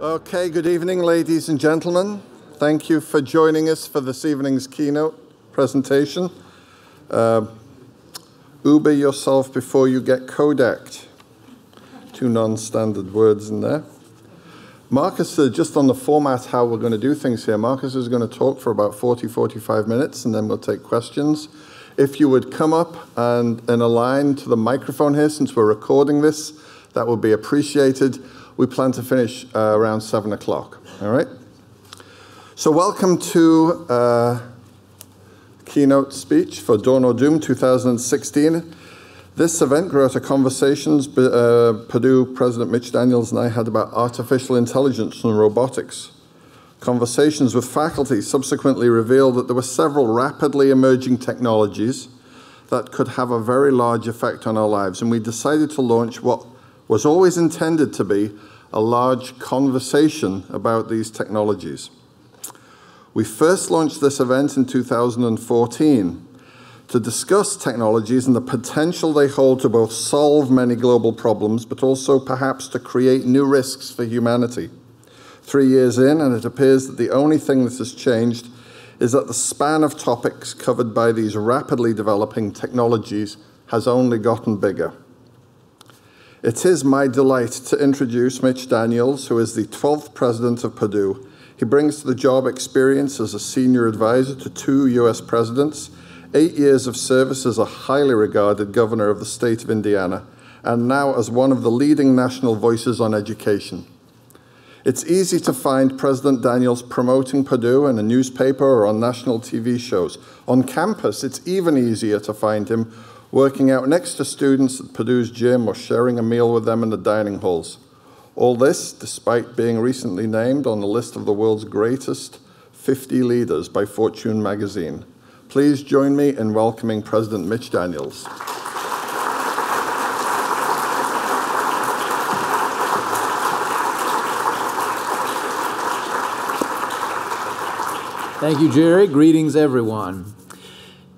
Okay, good evening, ladies and gentlemen. Thank you for joining us for this evening's keynote presentation. Uh, Uber yourself before you get Kodaked. Two non standard words in there. Marcus, uh, just on the format, how we're going to do things here, Marcus is going to talk for about 40, 45 minutes, and then we'll take questions. If you would come up and in a line to the microphone here, since we're recording this, that would be appreciated. We plan to finish uh, around 7 o'clock. All right? So, welcome to uh, keynote speech for Dawn or Doom 2016. This event grew out of conversations uh, Purdue President Mitch Daniels and I had about artificial intelligence and robotics. Conversations with faculty subsequently revealed that there were several rapidly emerging technologies that could have a very large effect on our lives, and we decided to launch what was always intended to be a large conversation about these technologies. We first launched this event in 2014 to discuss technologies and the potential they hold to both solve many global problems, but also perhaps to create new risks for humanity. Three years in, and it appears that the only thing that has changed is that the span of topics covered by these rapidly developing technologies has only gotten bigger. It is my delight to introduce Mitch Daniels, who is the 12th president of Purdue. He brings to the job experience as a senior advisor to two U.S. presidents, eight years of service as a highly regarded governor of the state of Indiana, and now as one of the leading national voices on education. It's easy to find President Daniels promoting Purdue in a newspaper or on national TV shows. On campus, it's even easier to find him working out next to students at Purdue's gym or sharing a meal with them in the dining halls. All this despite being recently named on the list of the world's greatest 50 leaders by Fortune magazine. Please join me in welcoming President Mitch Daniels. Thank you, Jerry. Greetings, everyone.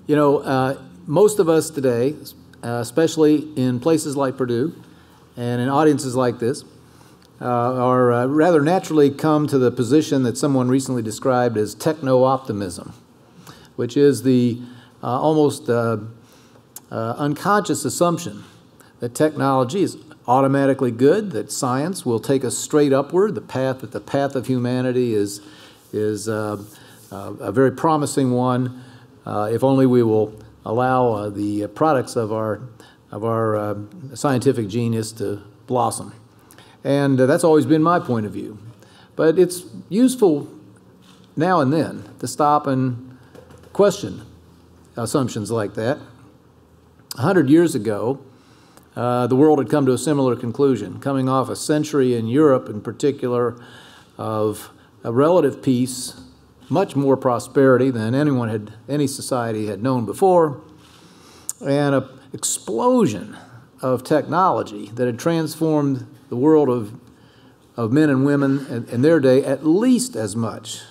You know, uh, most of us today, uh, especially in places like Purdue and in audiences like this, uh, are uh, rather naturally come to the position that someone recently described as techno optimism, which is the uh, almost uh, uh, unconscious assumption that technology is automatically good, that science will take us straight upward, the path that the path of humanity is, is a very promising one, if only we will allow uh, the products of our, of our uh, scientific genius to blossom. And uh, that's always been my point of view. But it's useful now and then to stop and question assumptions like that. A hundred years ago, uh, the world had come to a similar conclusion, coming off a century in Europe in particular of a relative peace much more prosperity than anyone had, any society had known before, and an explosion of technology that had transformed the world of, of men and women in, in their day at least as much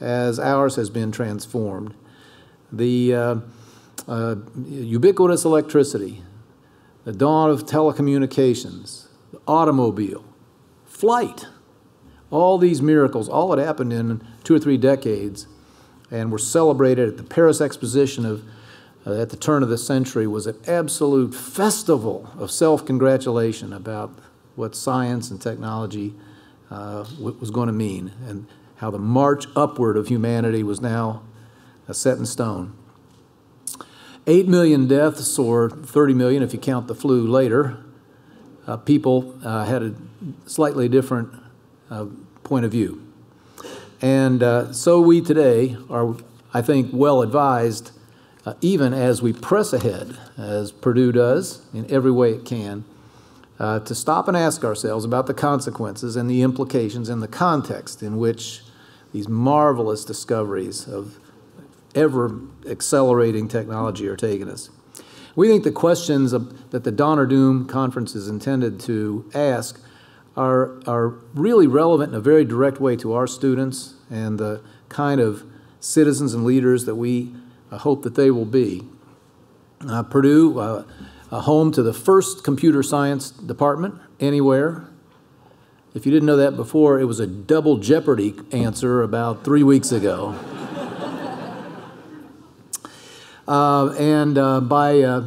as ours has been transformed. The uh, uh, ubiquitous electricity, the dawn of telecommunications, the automobile, flight, all these miracles, all had happened in two or three decades and were celebrated at the Paris Exposition of uh, at the turn of the century was an absolute festival of self-congratulation about what science and technology uh, was going to mean and how the march upward of humanity was now uh, set in stone. 8 million deaths, or 30 million if you count the flu later. Uh, people uh, had a slightly different uh, point of view. And uh, so we today are, I think, well advised, uh, even as we press ahead, as Purdue does in every way it can, uh, to stop and ask ourselves about the consequences and the implications and the context in which these marvelous discoveries of ever accelerating technology are taking us. We think the questions that the Dawn or Doom conference is intended to ask are, are really relevant in a very direct way to our students and the kind of citizens and leaders that we uh, hope that they will be. Uh, Purdue, uh, a home to the first computer science department anywhere If you didn't know that before, it was a double jeopardy answer about three weeks ago. uh, and uh, by uh,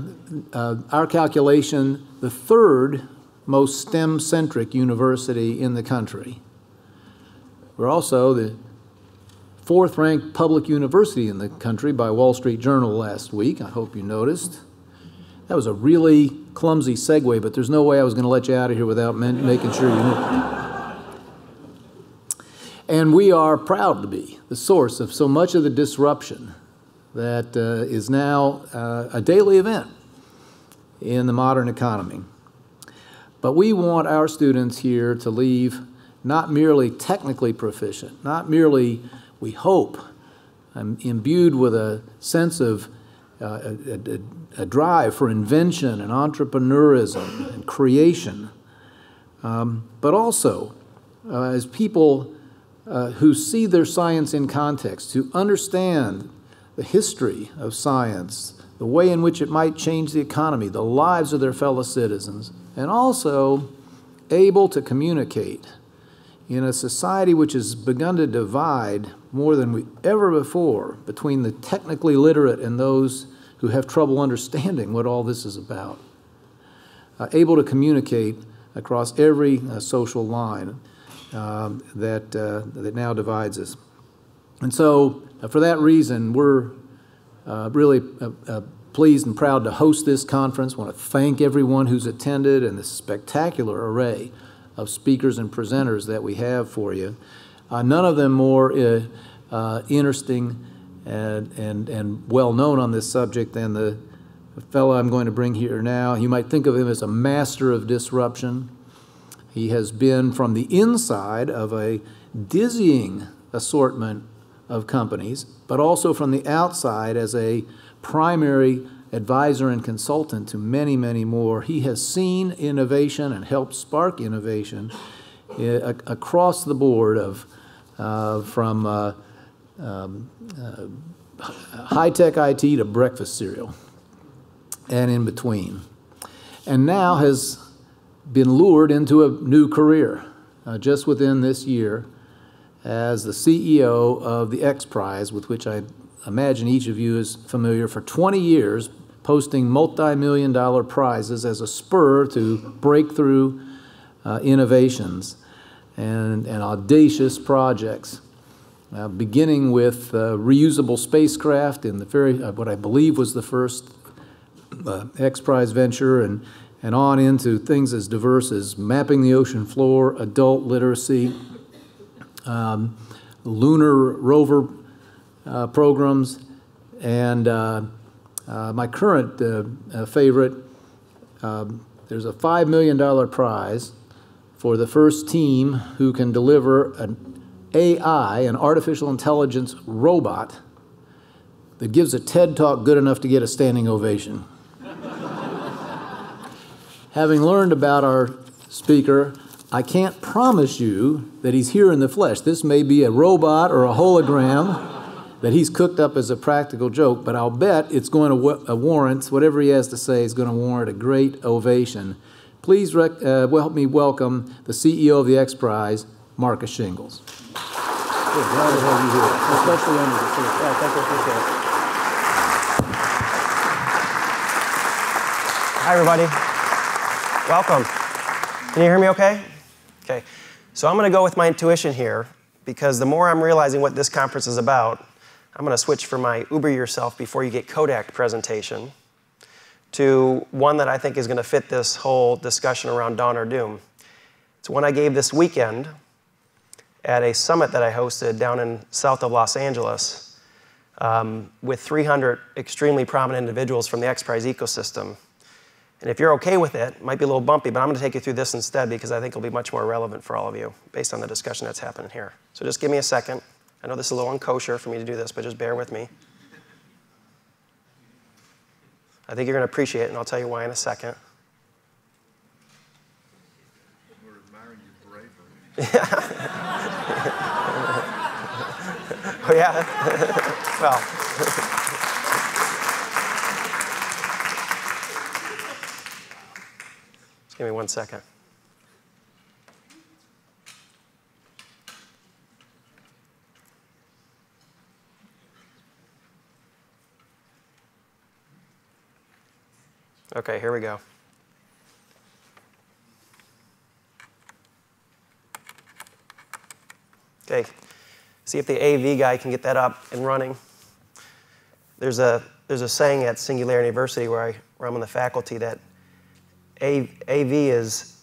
our calculation, the third most STEM centric university in the country. We're also the fourth ranked public university in the country by Wall Street Journal last week. I hope you noticed. That was a really clumsy segue, but there's no way I was going to let you out of here without making sure you knew. And we are proud to be the source of so much of the disruption that uh, is now uh, a daily event in the modern economy. But we want our students here to leave not merely technically proficient, not merely, we hope, um, imbued with a sense of uh, a, a, a, drive for invention and entrepreneurism and creation, um, but also uh, as people uh, who see their science in context, who understand the history of science, the way in which it might change the economy, the lives of their fellow citizens, and also able to communicate in a society which has begun to divide more than we ever before between the technically literate and those who have trouble understanding what all this is about. Uh, able to communicate across every uh, social line um, that, uh, that now divides us. And so, uh, for that reason, we're uh, really uh, pleased and proud to host this conference. I want to thank everyone who's attended and the spectacular array of speakers and presenters that we have for you. Uh, none of them more uh, uh, interesting and, and, and well known on this subject than the fellow I'm going to bring here now. You might think of him as a master of disruption. He has been from the inside of a dizzying assortment of companies, but also from the outside as a primary advisor and consultant to many, many more. He has seen innovation and helped spark innovation uh, across the board of uh, from uh, um, uh, high-tech IT to breakfast cereal and in between. And now has been lured into a new career uh, just within this year as the CEO of the X Prize, with which I imagine each of you is familiar, for 20 years posting multi-million dollar prizes as a spur to breakthrough uh, innovations and, and, audacious projects, uh, beginning with uh, reusable spacecraft in the very, uh, what I believe was the first uh, X Prize venture, and, and on into things as diverse as mapping the ocean floor, adult literacy, um, lunar rover uh, programs, and uh, my current uh, uh, favorite, um, there's a $5 million prize for the first team who can deliver an AI, an artificial intelligence robot, that gives a TED talk good enough to get a standing ovation. Having learned about our speaker, I can't promise you that he's here in the flesh. This may be a robot or a hologram that he's cooked up as a practical joke, but I'll bet it's going to uh, warrant, whatever he has to say is going to warrant a great ovation. Please uh, help me welcome the CEO of the X Prize, Marcus Shingles. Good, glad to have you here, especially under the oh, thank you, Hi, everybody. Welcome. Can you hear me okay? Okay. So I'm going to go with my intuition here because the more I'm realizing what this conference is about, I'm going to switch from my Uber yourself before you get Kodak presentation to one that I think is going to fit this whole discussion around dawn or doom. It's one I gave this weekend at a summit that I hosted down in south of Los Angeles um, with 300 extremely prominent individuals from the X Prize ecosystem. And if you're okay with it, it might be a little bumpy, but I'm going to take you through this instead because I think it'll be much more relevant for all of you based on the discussion that's happening here. So just give me a second. I know this is a little unkosher for me to do this, but just bear with me. I think you're going to appreciate it, and I'll tell you why in a second. Oh, yeah? well. Give me one second. Okay, here we go. Okay, see if the AV guy can get that up and running. There's a, there's a saying at Singularity University where, I, where I'm on the faculty that a, AV is,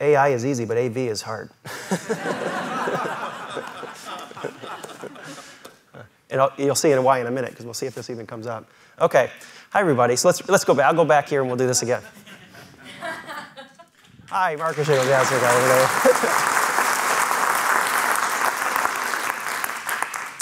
AI is easy, but AV is hard. and I'll, you'll see why in a minute because we'll see if this even comes up. Okay, hi everybody. So let's let's go back. I'll go back here and we'll do this again. hi, Marcus. Yeah, that's the guy over there.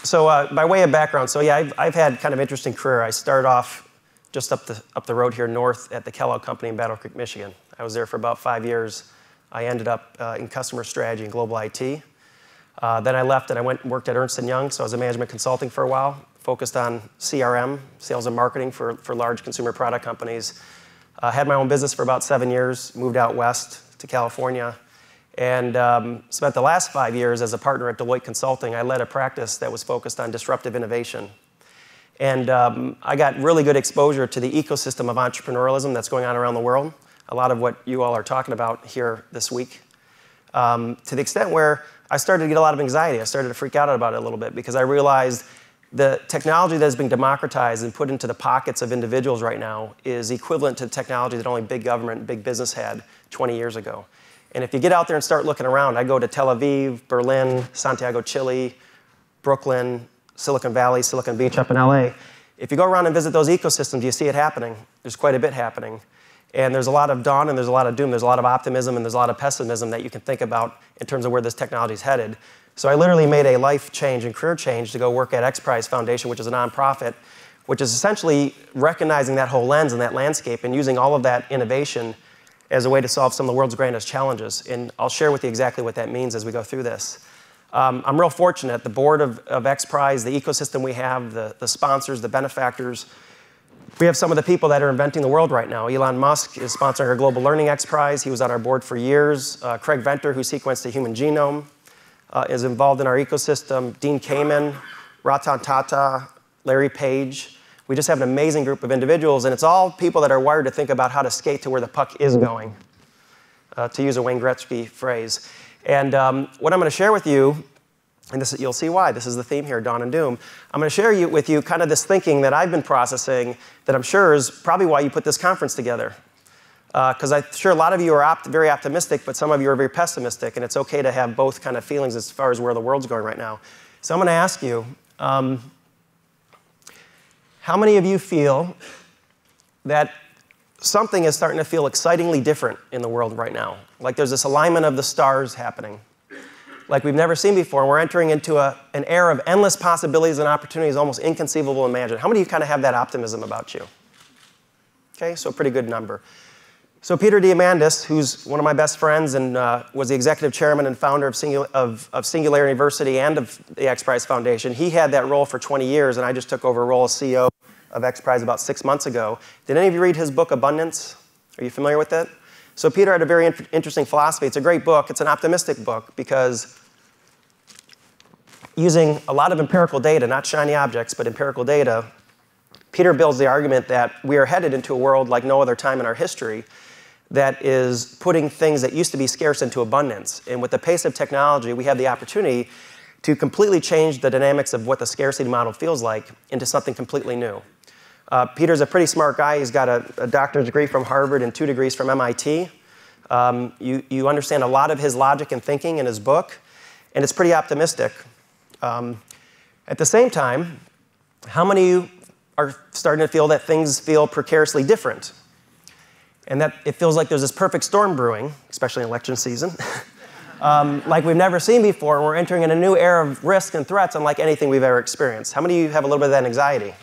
so uh, by way of background, so yeah, I've, I've had kind of interesting career. I started off just up the up the road here north at the Kellogg Company in Battle Creek, Michigan. I was there for about five years. I ended up uh, in customer strategy and global IT. Uh, then I left and I went and worked at Ernst & Young, so I was in management consulting for a while, focused on CRM, sales and marketing for, for large consumer product companies. Uh, had my own business for about seven years, moved out west to California, and um, spent the last five years as a partner at Deloitte Consulting. I led a practice that was focused on disruptive innovation. And um, I got really good exposure to the ecosystem of entrepreneurialism that's going on around the world, a lot of what you all are talking about here this week. Um, to the extent where I started to get a lot of anxiety. I started to freak out about it a little bit because I realized the technology that is being democratized and put into the pockets of individuals right now is equivalent to the technology that only big government and big business had 20 years ago. And if you get out there and start looking around, I go to Tel Aviv, Berlin, Santiago, Chile, Brooklyn, Silicon Valley, Silicon Beach up in LA. If you go around and visit those ecosystems, you see it happening. There's quite a bit happening. And there's a lot of dawn and there's a lot of doom. There's a lot of optimism and there's a lot of pessimism that you can think about in terms of where this technology is headed. So I literally made a life change and career change to go work at X Prize Foundation, which is a nonprofit, which is essentially recognizing that whole lens and that landscape and using all of that innovation as a way to solve some of the world's greatest challenges. And I'll share with you exactly what that means as we go through this. Um, I'm real fortunate. The board of, of X Prize, the ecosystem we have, the, the sponsors, the benefactors, we have some of the people that are inventing the world right now. Elon Musk is sponsoring our Global Learning X Prize. He was on our board for years. Uh, Craig Venter, who sequenced the human genome, uh, is involved in our ecosystem. Dean Kamen, Ratan Tata, Larry Page. We just have an amazing group of individuals, and it's all people that are wired to think about how to skate to where the puck is going, uh, to use a Wayne Gretzky phrase. And um, what I'm going to share with you and this, you'll see why. This is the theme here, dawn and doom. I'm going to share you, with you kind of this thinking that I've been processing that I'm sure is probably why you put this conference together. Because uh, I'm sure a lot of you are opt very optimistic, but some of you are very pessimistic, and it's okay to have both kind of feelings as far as where the world's going right now. So I'm going to ask you, um, how many of you feel that something is starting to feel excitingly different in the world right now? Like there's this alignment of the stars happening like we've never seen before. And we're entering into a, an era of endless possibilities and opportunities, almost inconceivable to imagine. How many of you kind of have that optimism about you? Okay, so a pretty good number. So Peter Diamandis, who's one of my best friends and uh, was the executive chairman and founder of, Singul- of, of Singularity University and of the X Prize Foundation, he had that role for 20 years, and I just took over role as CEO of X Prize about six months ago. Did any of you read his book, Abundance? Are you familiar with it? So Peter had a very in- interesting philosophy. It's a great book. It's an optimistic book because using a lot of empirical data, not shiny objects, but empirical data, Peter builds the argument that we are headed into a world like no other time in our history that is putting things that used to be scarce into abundance. And with the pace of technology, we have the opportunity to completely change the dynamics of what the scarcity model feels like into something completely new. Uh, Peter's a pretty smart guy. He's got a, a, doctorate degree from Harvard and two degrees from MIT. Um, you, you understand a lot of his logic and thinking in his book, and it's pretty optimistic. Um, at the same time, how many of you are starting to feel that things feel precariously different? And that it feels like there's this perfect storm brewing, especially in election season, um, like we've never seen before, and we're entering in a new era of risk and threats unlike anything we've ever experienced. How many of you have a little bit of that anxiety?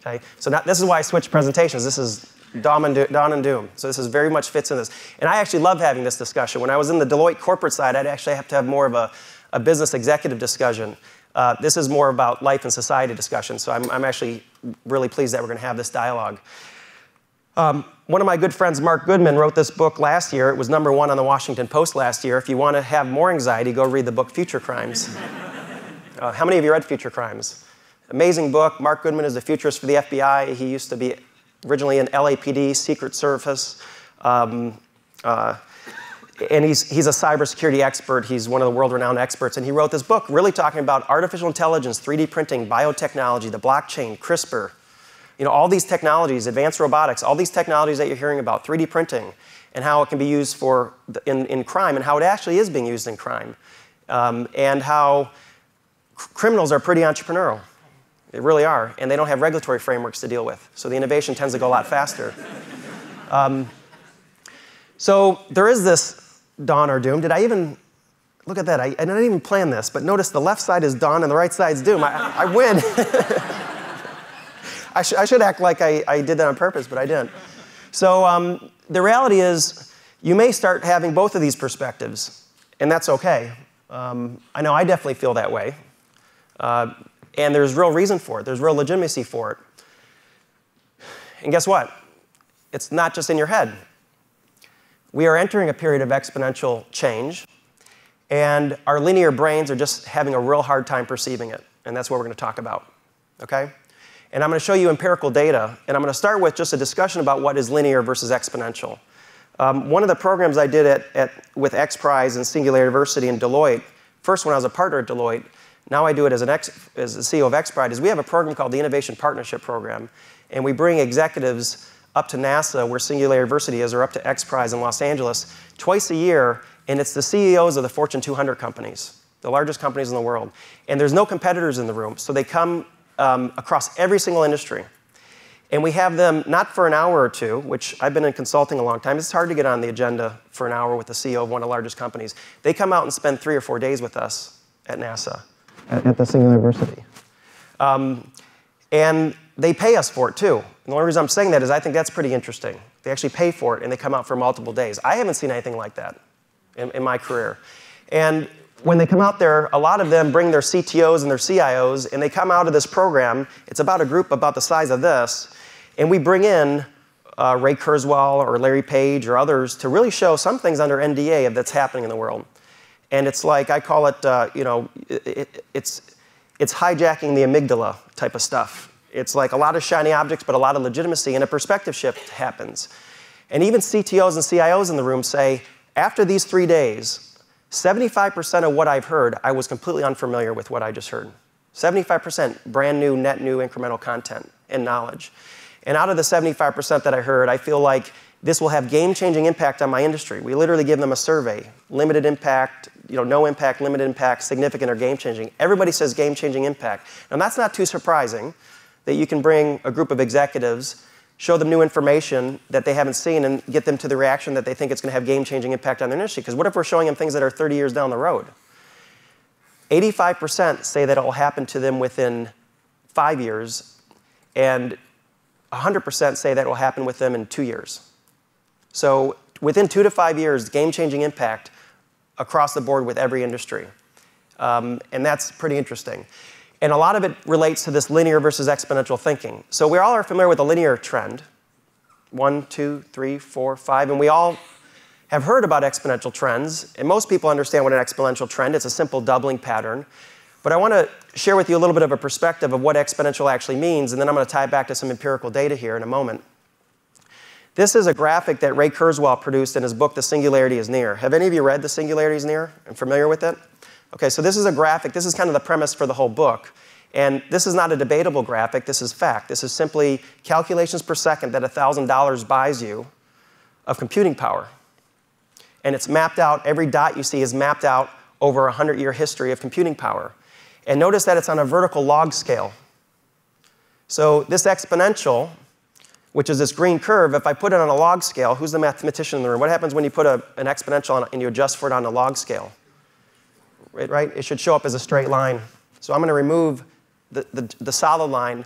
Okay, so now, this is why I switched presentations. This is dawn and, do, dawn and doom. So this is very much fits in this. And I actually love having this discussion. When I was in the Deloitte corporate side, I'd actually have to have more of a, a business executive discussion. Uh, this is more about life and society discussion. So I'm, I'm actually really pleased that we're going to have this dialogue. Um, one of my good friends, Marc Goodman, wrote this book last year. It was number one on the Washington Post last year. If you want to have more anxiety, go read the book Future Crimes. uh, how many of you read Future Crimes? Amazing book. Marc Goodman is a futurist for the FBI. He used to be originally in LAPD, Secret Service. Um, uh, and he's, he's a cybersecurity expert. He's one of the world renowned experts. And he wrote this book really talking about artificial intelligence, 3D printing, biotechnology, the blockchain, CRISPR. You know, all these technologies, advanced robotics, all these technologies that you're hearing about, 3D printing, and how it can be used for the, in, in crime, and how it actually is being used in crime, um, and how criminals are pretty entrepreneurial. They really are, and they don't have regulatory frameworks to deal with. So the innovation tends to go a lot faster. Um, so there is this dawn or doom. Did I even look at that? I, I didn't even plan this, but notice the left side is dawn and the right side is doom. I, I win. I, sh- I, should act like I, I, did that on purpose, but I didn't. So um, the reality is, you may start having both of these perspectives, and that's okay. Um, I know I definitely feel that way. Uh, and there's real reason for it, there's real legitimacy for it. And guess what? It's not just in your head. We are entering a period of exponential change, and our linear brains are just having a real hard time perceiving it. And that's what we're going to talk about. Okay? And I'm going to show you empirical data, and I'm going to start with just a discussion about what is linear versus exponential. Um, one of the programs I did at, at, with XPRIZE and Singularity University and Deloitte, first when I was a partner at Deloitte, now I do it as, an ex, as the CEO of XPRIZE, is we have a program called the Innovation Partnership Program, and we bring executives up to NASA, where Singularity University is, or up to XPRIZE in Los Angeles, twice a year, and it's the CEOs of the Fortune 200 companies, the largest companies in the world. And there's no competitors in the room, so they come um, across every single industry. And we have them not for an hour or two, which I've been in consulting a long time. It's hard to get on the agenda for an hour with the CEO of one of the largest companies. They come out and spend three or four days with us at NASA, at, at the Singularity University. Um, and they pay us for it too. And the only reason I'm saying that is I think that's pretty interesting. They actually pay for it and they come out for multiple days. I haven't seen anything like that in, in my career. And when they come out there, a lot of them bring their CTOs and their CIOs, and they come out of this program. It's about a group about the size of this, and we bring in uh, Ray Kurzweil or Larry Page or others to really show some things under NDA that's happening in the world. And it's like I call it, uh, you know, it, it, it's it's hijacking the amygdala type of stuff. It's like a lot of shiny objects, but a lot of legitimacy, and a perspective shift happens. And even CTOs and CIOs in the room say, after these three days, 75% of what I've heard, I was completely unfamiliar with what I just heard. 75% brand new, net new, incremental content and knowledge. And out of the 75% that I heard, I feel like this will have game-changing impact on my industry. We literally give them a survey, limited impact, you know, no impact, limited impact, significant, or game-changing. Everybody says game-changing impact. Now that's not too surprising that you can bring a group of executives, show them new information that they haven't seen, and get them to the reaction that they think it's going to have game-changing impact on their industry. Because what if we're showing them things that are 30 years down the road? 85% say that it will happen to them within five years, and 100% say that it will happen with them in two years. So within two to five years, game-changing impact across the board with every industry. Um, and that's pretty interesting. And a lot of it relates to this linear versus exponential thinking. So we all are familiar with the linear trend, one, two, three, four, five, and we all have heard about exponential trends, and most people understand what an exponential trend is. It's a simple doubling pattern. But I want to share with you a little bit of a perspective of what exponential actually means, and then I'm going to tie it back to some empirical data here in a moment. This is a graphic that Ray Kurzweil produced in his book, The Singularity is Near. Have any of you read The Singularity is Near and familiar with it? Okay, so this is a graphic. This is kind of the premise for the whole book. And this is not a debatable graphic, this is fact. This is simply calculations per second that $1,000 buys you of computing power. And it's mapped out, every dot you see is mapped out over a 100 year history of computing power. And notice that it's on a vertical log scale. So this exponential which is this green curve, if I put it on a log scale, who's the mathematician in the room? What happens when you put a, an exponential on and you adjust for it on a log scale? Right, right? It should show up as a straight line. So I'm going to remove the, the, the solid line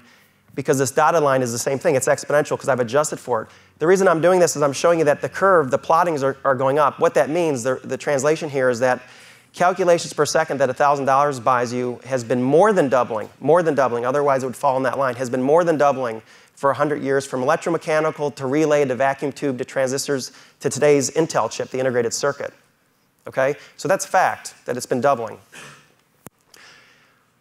because this dotted line is the same thing. It's exponential because I've adjusted for it. The reason I'm doing this is I'm showing you that the curve, the plottings are, are going up. What that means, the, the translation here is that calculations per second that $1,000 buys you has been more than doubling, more than doubling, otherwise it would fall in that line, has been more than doubling for 100 years from electromechanical to relay to vacuum tube to transistors to today's Intel chip, the integrated circuit. Okay? So that's a fact that it's been doubling.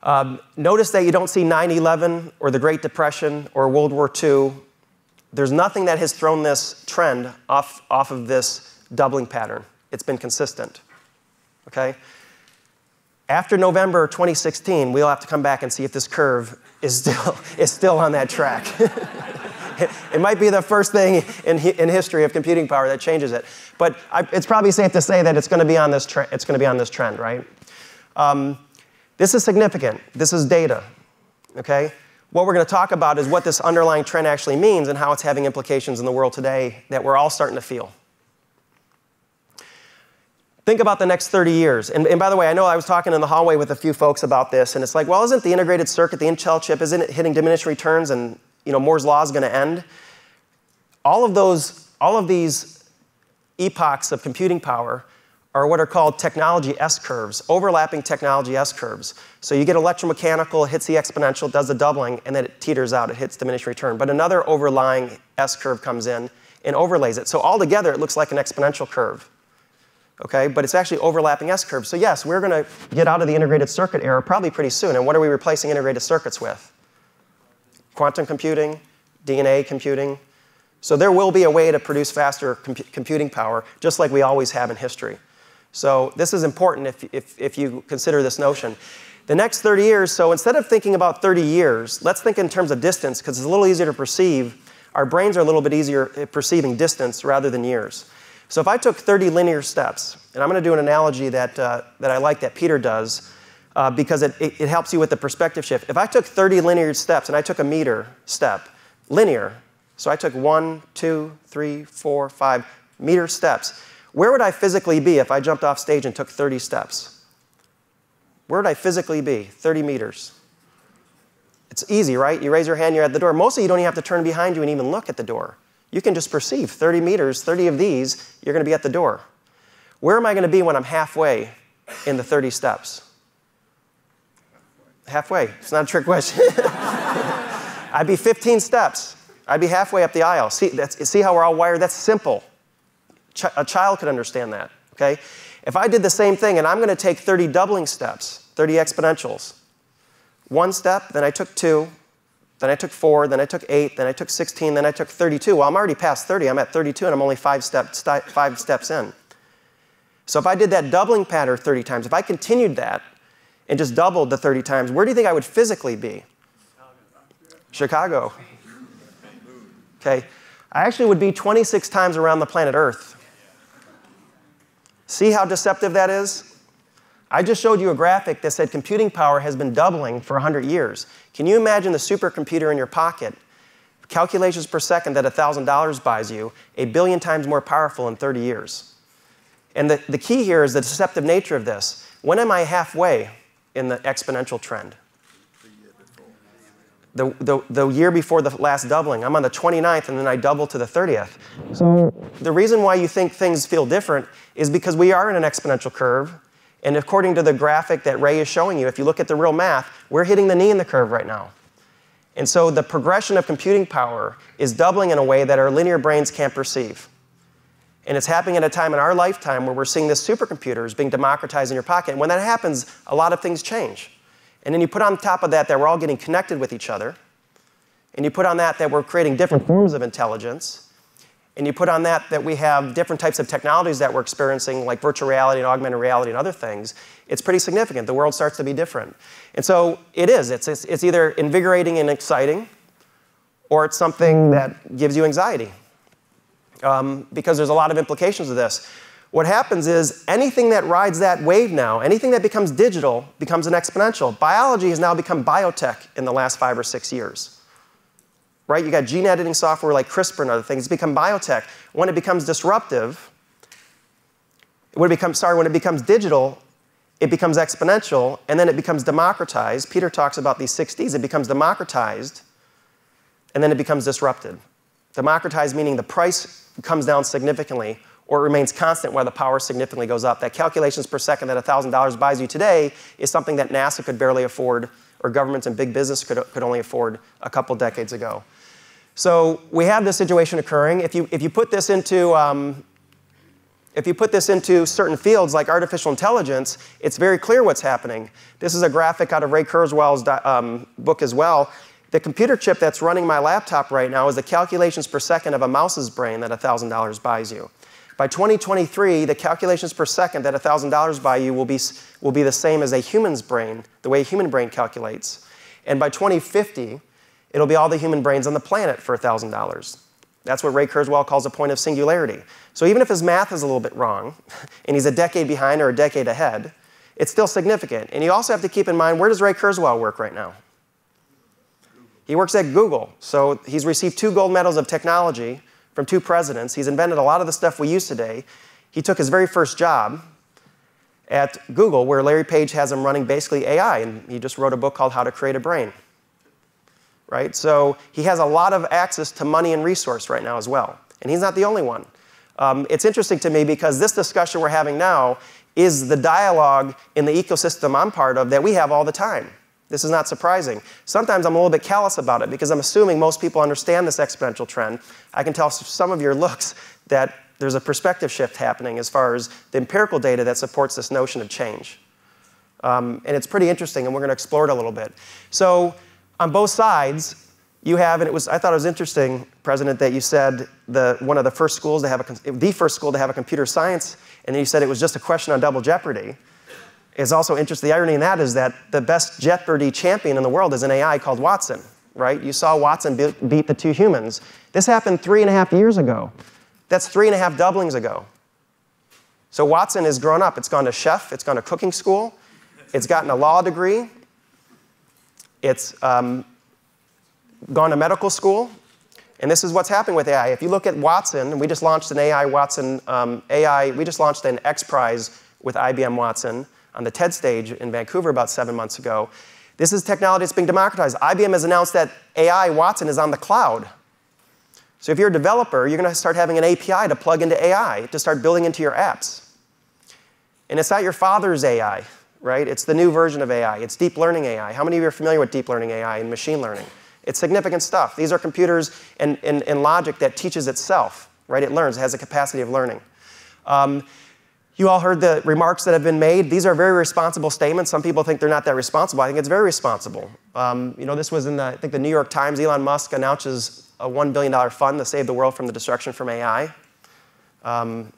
Um, notice that you don't see 9 11 or the Great Depression or World War II there's nothing that has thrown this trend off, off of this doubling pattern. It's been consistent. Okay? After November 2016, we'll have to come back and see if this curve is still, is still on that track. it might be the first thing in, in history of computing power that changes it. But I, it's probably safe to say that it's going to be on this, tre- it's going to be on this trend, right? Um, this is significant. This is data, okay? What we're going to talk about is what this underlying trend actually means and how it's having implications in the world today that we're all starting to feel. Think about the next 30 years. And, and, by the way, I know I was talking in the hallway with a few folks about this, and it's like, well, isn't the integrated circuit, the Intel chip, isn't it hitting diminishing returns and you know, Moore's law is going to end? All of those, all of these epochs of computing power are what are called technology S curves, overlapping technology S curves. So you get electromechanical, hits the exponential, does the doubling, and then it teeters out, it hits diminishing return. But another overlying S curve comes in and overlays it. So altogether, it looks like an exponential curve. Okay, but it's actually overlapping S curves. So yes, we're going to get out of the integrated circuit era probably pretty soon. And what are we replacing integrated circuits with? Quantum computing, DNA computing. So there will be a way to produce faster computing power, just like we always have in history. So this is important if, if, if you consider this notion. The next 30 years, so instead of thinking about 30 years, let's think in terms of distance, because it's a little easier to perceive. Our brains are a little bit easier at perceiving distance rather than years. So if I took 30 linear steps, and I'm going to do an analogy that, uh, that I like that Peter does, uh, because it, it, it helps you with the perspective shift. If I took 30 linear steps and I took a meter step, linear, so I took one, two, three, four, five meter steps, where would I physically be if I jumped off stage and took 30 steps? Where would I physically be? 30 meters. It's easy, right? You raise your hand, you're at the door. Mostly you don't even have to turn behind you and even look at the door. You can just perceive 30 meters, 30 of these, you're going to be at the door. Where am I going to be when I'm halfway in the 30 steps? Halfway. It's not a trick question. I'd be 15 steps. I'd be halfway up the aisle. See, see how we're all wired? That's simple. Ch- a child could understand that, okay? If I did the same thing and I'm going to take 30 doubling steps, 30 exponentials, one step, then I took two, then I took four, then I took eight, then I took 16, then I took 32. Well, I'm already past 30. I'm at 32 and I'm only five, step, st- five steps in. So if I did that doubling pattern 30 times, if I continued that and just doubled the 30 times, where do you think I would physically be? Chicago. Okay. I actually would be 26 times around the planet Earth. See how deceptive that is? I just showed you a graphic that said computing power has been doubling for 100 years. Can you imagine the supercomputer in your pocket, calculations per second that $1,000 buys you, a billion times more powerful in 30 years? And the, the key here is the deceptive nature of this. When am I halfway in the exponential trend? the, the, the year before the last doubling. I'm on the 29th and then I double to the 30th. So the reason why you think things feel different is because we are in an exponential curve. And according to the graphic that Ray is showing you, if you look at the real math, we're hitting the knee in the curve right now. And so the progression of computing power is doubling in a way that our linear brains can't perceive. And it's happening at a time in our lifetime where we're seeing this supercomputers being democratized in your pocket. And when that happens, a lot of things change. And then you put on top of that that we're all getting connected with each other. And you put on that that we're creating different forms of intelligence. And you put on that that we have different types of technologies that we're experiencing, like virtual reality and augmented reality and other things. It's pretty significant. The world starts to be different. And so it is. It's, it's, it's either invigorating and exciting, or it's something that gives you anxiety. Um, because there's a lot of implications of this. What happens is anything that rides that wave now, anything that becomes digital, becomes an exponential. Biology has now become biotech in the last five or six years. Right? You got gene editing software like CRISPR and other things. It's become biotech. When it becomes disruptive, when it becomes, sorry, when it becomes digital, it becomes exponential, and then it becomes democratized. Peter talks about these six Ds. It becomes democratized, and then it becomes disrupted. Democratized meaning the price comes down significantly or it remains constant while the power significantly goes up. That calculations per second that $1,000 buys you today is something that NASA could barely afford or governments and big business could, could only afford a couple decades ago. So we have this situation occurring. If you, if you put this into um, if you put this into certain fields like artificial intelligence, it's very clear what's happening. This is a graphic out of Ray Kurzweil's um, book as well. The computer chip that's running my laptop right now is the calculations per second of a mouse's brain that $1,000 buys you. By 2023, the calculations per second that $1,000 buy you will be, will be the same as a human's brain, the way a human brain calculates. And by 2050, it'll be all the human brains on the planet for $1,000. That's what Ray Kurzweil calls a point of singularity. So even if his math is a little bit wrong, and he's a decade behind or a decade ahead, it's still significant. And you also have to keep in mind where does Ray Kurzweil work right now? He works at Google. So he's received two gold medals of technology from two presidents. He's invented a lot of the stuff we use today. He took his very first job at Google, where Larry Page has him running basically AI, and he just wrote a book called How to Create a Brain. Right? So he has a lot of access to money and resource right now as well. And he's not the only one. Um, it's interesting to me because this discussion we're having now is the dialogue in the ecosystem I'm part of that we have all the time. This is not surprising. Sometimes I'm a little bit callous about it because I'm assuming most people understand this exponential trend. I can tell some of your looks that there's a perspective shift happening as far as the empirical data that supports this notion of change. Um, and it's pretty interesting, and we're going to explore it a little bit. So, on both sides, you have, and it was, I thought it was interesting, President, that you said the, one of the first schools to have a, the first school to have a computer science, and then you said it was just a question on double jeopardy is also interesting. The irony in that is that the best Jeopardy champion in the world is an AI called Watson, right? You saw Watson beat the two humans. This happened three and a half years ago. That's three and a half doublings ago. So Watson has grown up. It's gone to chef, it's gone to cooking school, it's gotten a law degree, it's um, gone to medical school. And this is what's happening with AI. If you look at Watson, we just launched an AI Watson um, AI, we just launched an X Prize with IBM Watson on the TED stage in Vancouver about seven months ago. This is technology that's being democratized. IBM has announced that AI Watson is on the cloud. So if you're a developer, you're going to start having an API to plug into AI to start building into your apps. And it's not your father's AI, right? It's the new version of AI. It's deep learning AI. How many of you are familiar with deep learning AI and machine learning? It's significant stuff. These are computers and, and, and logic that teaches itself, right? It learns, it has a capacity of learning. Um, you all heard the remarks that have been made. These are very responsible statements. Some people think they're not that responsible. I think it's very responsible. Um, you know, this was in the, I think the New York Times. Elon Musk announces a $1 billion fund to save the world from the destruction from AI. Um,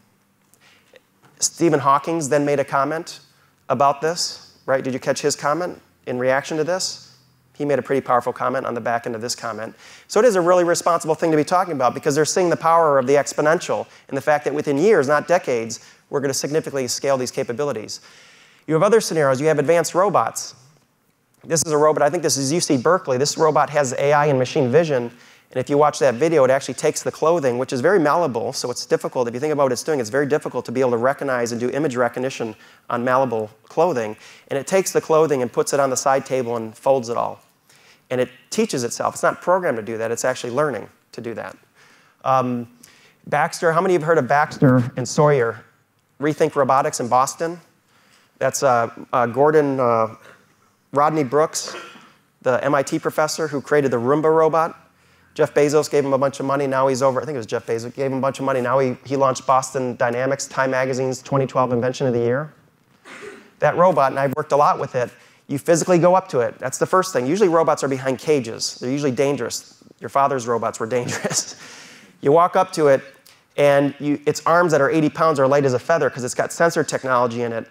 Stephen Hawking then made a comment about this, right? Did you catch his comment in reaction to this? He made a pretty powerful comment on the back end of this comment. So it is a really responsible thing to be talking about because they're seeing the power of the exponential and the fact that within years, not decades, we're going to significantly scale these capabilities. You have other scenarios. You have advanced robots. This is a robot, I think this is UC Berkeley. This robot has AI and machine vision. And if you watch that video, it actually takes the clothing, which is very malleable, so it's difficult. If you think about what it's doing, it's very difficult to be able to recognize and do image recognition on malleable clothing. And it takes the clothing and puts it on the side table and folds it all. And it teaches itself. It's not programmed to do that, it's actually learning to do that. Um, Baxter, how many of you have heard of Baxter and Sawyer? Rethink Robotics in Boston. That's uh, uh, Gordon uh, Rodney Brooks, the MIT professor who created the Roomba robot. Jeff Bezos gave him a bunch of money. Now he's over, I think it was Jeff Bezos, gave him a bunch of money. Now he, he launched Boston Dynamics, Time Magazine's 2012 Invention of the Year. That robot, and I've worked a lot with it, you physically go up to it. That's the first thing. Usually robots are behind cages. They're usually dangerous. Your father's robots were dangerous. you walk up to it, and you, its arms that are 80 pounds are light as a feather because it's got sensor technology in it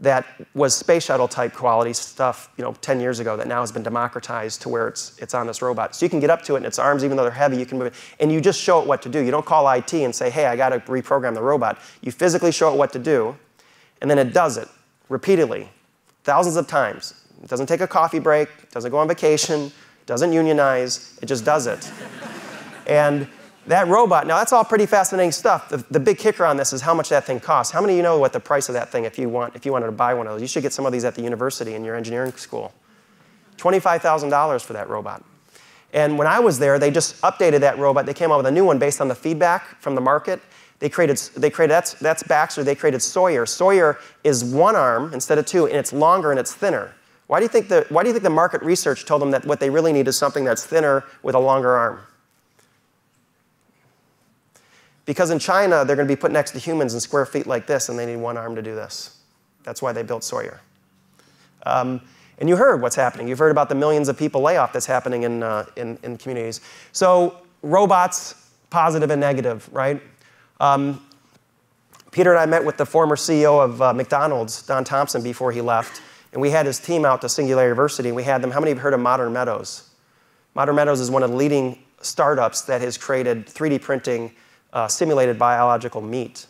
that was space shuttle type quality stuff you know 10 years ago that now has been democratized to where it's, it's on this robot. So you can get up to it and its arms even though they're heavy you can move it. And you just show it what to do. You don't call it and say hey i got to reprogram the robot. You physically show it what to do and then it does it repeatedly thousands of times. It doesn't take a coffee break doesn't go on vacation doesn't unionize it just does it. And that robot, now that's all pretty fascinating stuff. The, the, big kicker on this is how much that thing costs. How many of you know what the price of that thing if you want if you wanted to buy one of those? You should get some of these at the university in your engineering school. $25,000 for that robot. And when I was there, they just updated that robot. They came out with a new one based on the feedback from the market. They created, they created that's, that's Baxter, they created Sawyer. Sawyer is one arm instead of two, and it's longer and it's thinner. Why do you think the, why do you think the market research told them that what they really need is something that's thinner with a longer arm? Because in China, they're going to be put next to humans in square feet like this, and they need one arm to do this. That's why they built Sawyer. Um, And you heard what's happening. You've heard about the millions of people layoff that's happening in, uh, in, in, communities. So robots, positive and negative, right? Um, Peter and I met with the former CEO of uh, McDonald's, Don Thompson, before he left, and we had his team out to Singularity University, and we had them. How many have heard of Modern Meadows? Modern Meadows is one of the leading startups that has created 3D printing uh, simulated biological meat.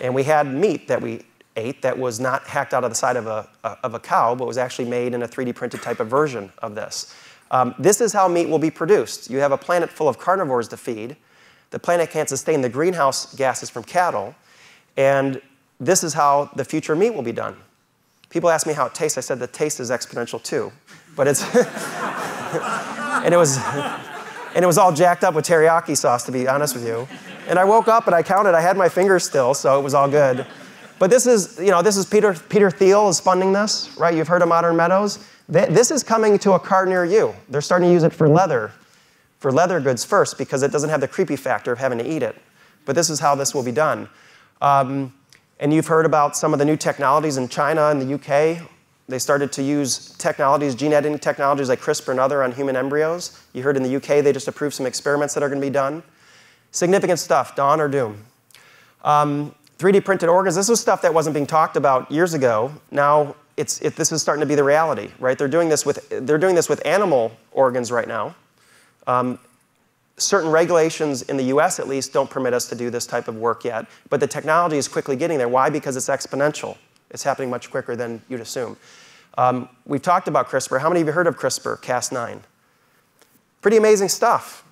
And we had meat that we ate that was not hacked out of the side of a, of a cow, but was actually made in a 3D printed type of version of this. Um, this is how meat will be produced. You have a planet full of carnivores to feed. The planet can't sustain the greenhouse gases from cattle. And this is how the future meat will be done. People ask me how it tastes. I said the taste is exponential too. But it's, and it was, and it was all jacked up with teriyaki sauce, to be honest with you. And I woke up and I counted. I had my fingers still, so it was all good. But this is, you know, this is Peter, Peter Thiel is funding this, right? You've heard of Modern Meadows. This is coming to a car near you. They're starting to use it for leather, for leather goods first, because it doesn't have the creepy factor of having to eat it. But this is how this will be done. Um, and you've heard about some of the new technologies in China and the UK. They started to use technologies, gene editing technologies like CRISPR and other on human embryos. You heard in the UK they just approved some experiments that are going to be done. Significant stuff, dawn or doom. Um, 3D printed organs, this was stuff that wasn't being talked about years ago. Now it's, it, this is starting to be the reality, right? They're doing this with, they're doing this with animal organs right now. Um, certain regulations in the US at least don't permit us to do this type of work yet, but the technology is quickly getting there. Why? Because it's exponential. It's happening much quicker than you'd assume. Um, we've talked about CRISPR. How many of you heard of CRISPR, Cas9? Pretty amazing stuff.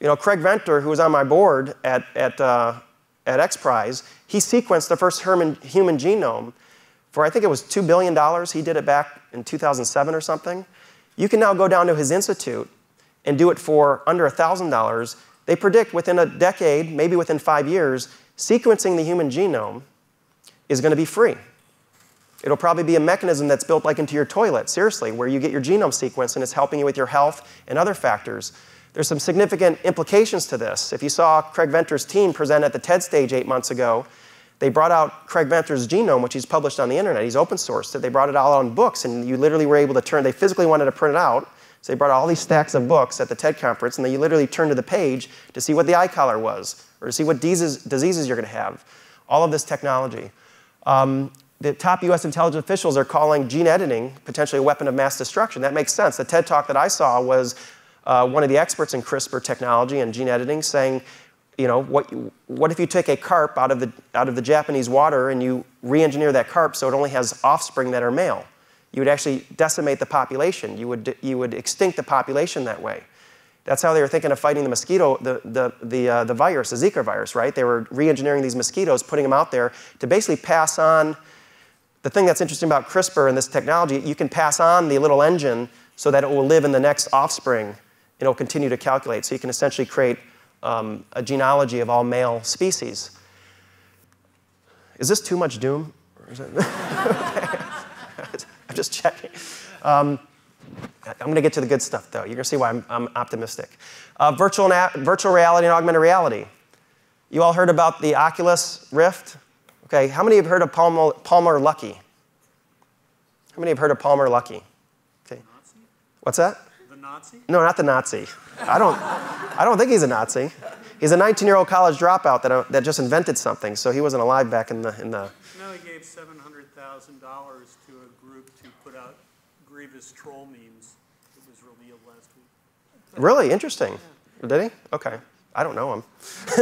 You know, Craig Venter, who was on my board at, at uh, at XPRIZE, he sequenced the first human, human genome for I think it was $2 billion. He did it back in 2007 or something. You can now go down to his institute and do it for under $1,000. They predict within a decade, maybe within five years, sequencing the human genome is going to be free. It'll probably be a mechanism that's built like into your toilet, seriously, where you get your genome sequenced and it's helping you with your health and other factors. There's some significant implications to this. If you saw Craig Venter's team present at the TED stage eight months ago, they brought out Craig Venter's genome, which he's published on the internet. He's open sourced it. They brought it all on books, and you literally were able to turn, they physically wanted to print it out. So they brought all these stacks of books at the TED conference, and then you literally turned to the page to see what the eye color was, or to see what diseases, diseases you're going to have. All of this technology. Um, the top US intelligence officials are calling gene editing potentially a weapon of mass destruction. That makes sense. The TED talk that I saw was uh, one of the experts in CRISPR technology and gene editing saying, you know, what, what if you take a carp out of, the, out of the Japanese water and you re-engineer that carp so it only has offspring that are male? You would actually decimate the population. You would, you would extinct the population that way. That's how they were thinking of fighting the mosquito, the, the, the, uh, the virus, the Zika virus, right? They were re-engineering these mosquitoes, putting them out there to basically pass on. The thing that's interesting about CRISPR and this technology, you can pass on the little engine so that it will live in the next offspring it'll continue to calculate. So you can essentially create um, a genealogy of all male species. Is this too much doom? I'm just checking. Um, I'm going to get to the good stuff, though. You're going to see why I'm, I'm optimistic. Uh, virtual, virtual reality and augmented reality. You all heard about the Oculus Rift? Okay, how many have heard of Palmer, Palmer Luckey? How many have heard of Palmer Luckey? Okay. What's that? Nazi? No, not the Nazi. I don't, I don't think he's a Nazi. He's a 19-year-old college dropout that, uh, that just invented something, so he wasn't alive back in the... In the no, he gave $700,000 to a group to put out grievous troll memes. It was revealed last week. Really? Interesting. Yeah. Did he? Okay. I don't know him.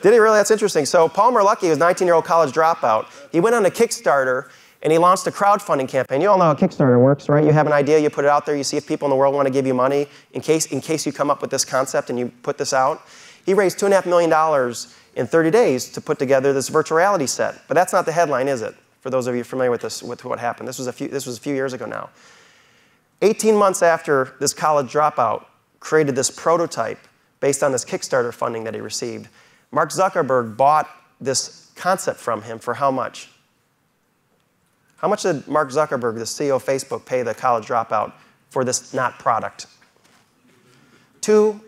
Did he really? That's interesting. So Palmer Luckey was a 19-year-old college dropout. He went on a Kickstarter and he launched a crowdfunding campaign. You all know how Kickstarter works, right? You have an idea, you put it out there, you see if people in the world want to give you money in case, in case you come up with this concept and you put this out. He raised $2.5 million in 30 days to put together this virtual reality set. But that's not the headline, is it? For those of you familiar with, this, with what happened. This was, a few, this was a few years ago now. 18 months after this college dropout created this prototype based on this Kickstarter funding that he received, Mark Zuckerberg bought this concept from him for how much? How much did Mark Zuckerberg, the CEO of Facebook, pay the college dropout for this not product? $2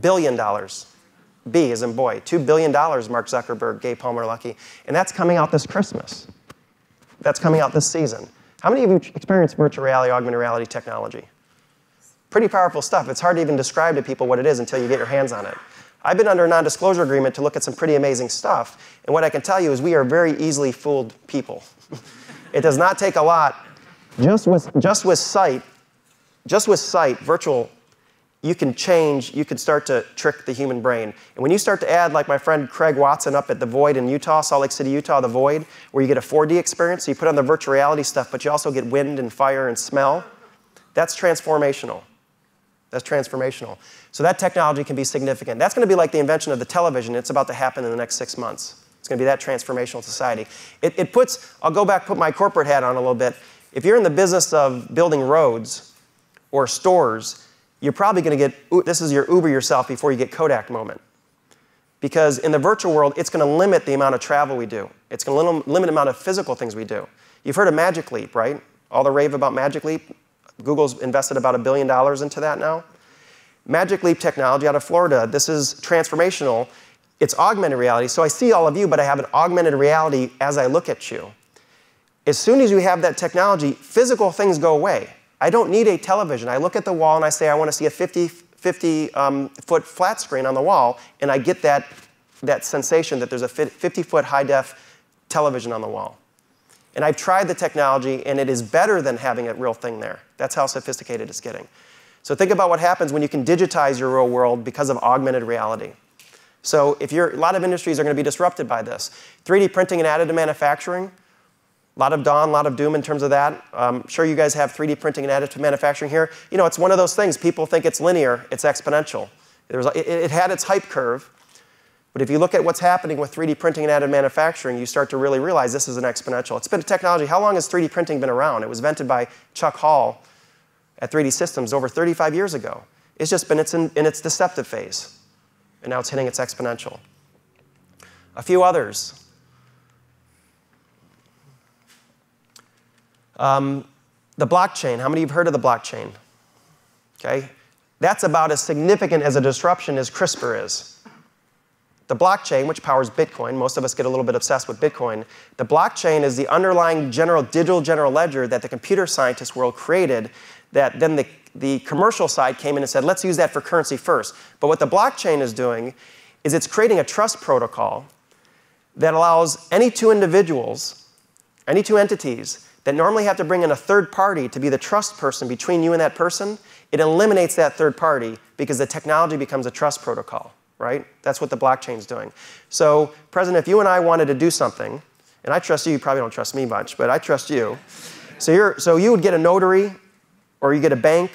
billion. B is in boy. $2 billion Mark Zuckerberg gave Palmer Luckey. And that's coming out this Christmas. that's coming out this season. How many of you experienced virtual reality, augmented reality technology? Pretty powerful stuff. It's hard to even describe to people what it is until you get your hands on it. I've been under a non disclosure agreement to look at some pretty amazing stuff, and what I can tell you is we are very easily fooled people. it does not take a lot. Just with, just with sight, just with sight, virtual, you can change, you can start to trick the human brain. And when you start to add, like my friend Craig Watson up at the Void in Utah, Salt Lake City, Utah, the Void, where you get a 4D experience, so you put on the virtual reality stuff, but you also get wind and fire and smell, that's transformational. That's transformational. So that technology can be significant. That's going to be like the invention of the television. It's about to happen in the next six months. It's going to be that transformational society. It, it puts, I'll go back, put my corporate hat on a little bit. If you're in the business of building roads or stores, you're probably going to get, this is your Uber yourself before you get Kodak moment. Because in the virtual world, it's going to limit the amount of travel we do. It's going to limit the amount of physical things we do. You've heard of Magic Leap, right? All the rave about Magic Leap. Google's invested about a billion dollars into that now. Magic Leap technology out of Florida. This is transformational. It's augmented reality. So I see all of you, but I have an augmented reality as I look at you. As soon as you have that technology, physical things go away. I don't need a television. I look at the wall and I say, I want to see a 50, 50 um, foot flat screen on the wall, and I get that, that sensation that there's a 50 foot high def television on the wall. And I've tried the technology, and it is better than having a real thing there. That's how sophisticated it's getting. So think about what happens when you can digitize your real world because of augmented reality. So if you're, a lot of industries are going to be disrupted by this. 3D printing and additive manufacturing, a lot of dawn, a lot of doom in terms of that. I'm sure you guys have 3D printing and additive manufacturing here. You know, it's one of those things. People think it's linear, it's exponential. Was, it, it, had its hype curve, but if you look at what's happening with 3D printing and additive manufacturing, you start to really realize this is an exponential. It's been a technology. How long has 3D printing been around? It was invented by Chuck Hull at 3D Systems over 35 years ago. It's just been it's in, in its deceptive phase, and now it's hitting its exponential. A few others. Um, the blockchain, how many of you have heard of the blockchain? Okay, that's about as significant as a disruption as CRISPR is. The blockchain, which powers Bitcoin, most of us get a little bit obsessed with Bitcoin. The blockchain is the underlying general digital general ledger that the computer scientist world created that then the, the commercial side came in and said, let's use that for currency first. But what the blockchain is doing is it's creating a trust protocol that allows any two individuals, any two entities, that normally have to bring in a third party to be the trust person between you and that person, it eliminates that third party because the technology becomes a trust protocol, right? That's what the blockchain is doing. So, President, if you and I wanted to do something, and I trust you, you probably don't trust me much, but I trust you. So, you're, so you would get a notary, or you get a bank,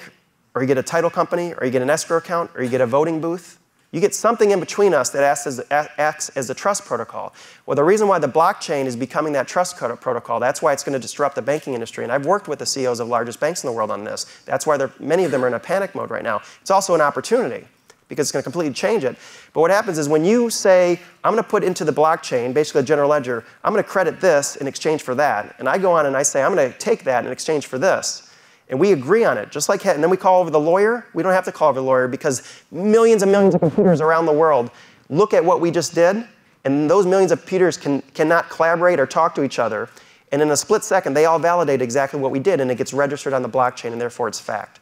or you get a title company, or you get an escrow account, or you get a voting booth, you get something in between us that acts as, acts as a trust protocol. Well, the reason why the blockchain is becoming that trust protocol, that's why it's going to disrupt the banking industry. And I've worked with the CEOs of largest banks in the world on this. That's why many of them are in a panic mode right now. It's also an opportunity because it's going to completely change it. But what happens is when you say, I'm going to put into the blockchain, basically a general ledger, I'm going to credit this in exchange for that, and I go on and I say, I'm going to take that in exchange for this, and we agree on it, just like, and then we call over the lawyer. We don't have to call over the lawyer because millions and millions of computers around the world look at what we just did, and those millions of computers can, cannot collaborate or talk to each other. And in a split second, they all validate exactly what we did, and it gets registered on the blockchain, and therefore it's fact.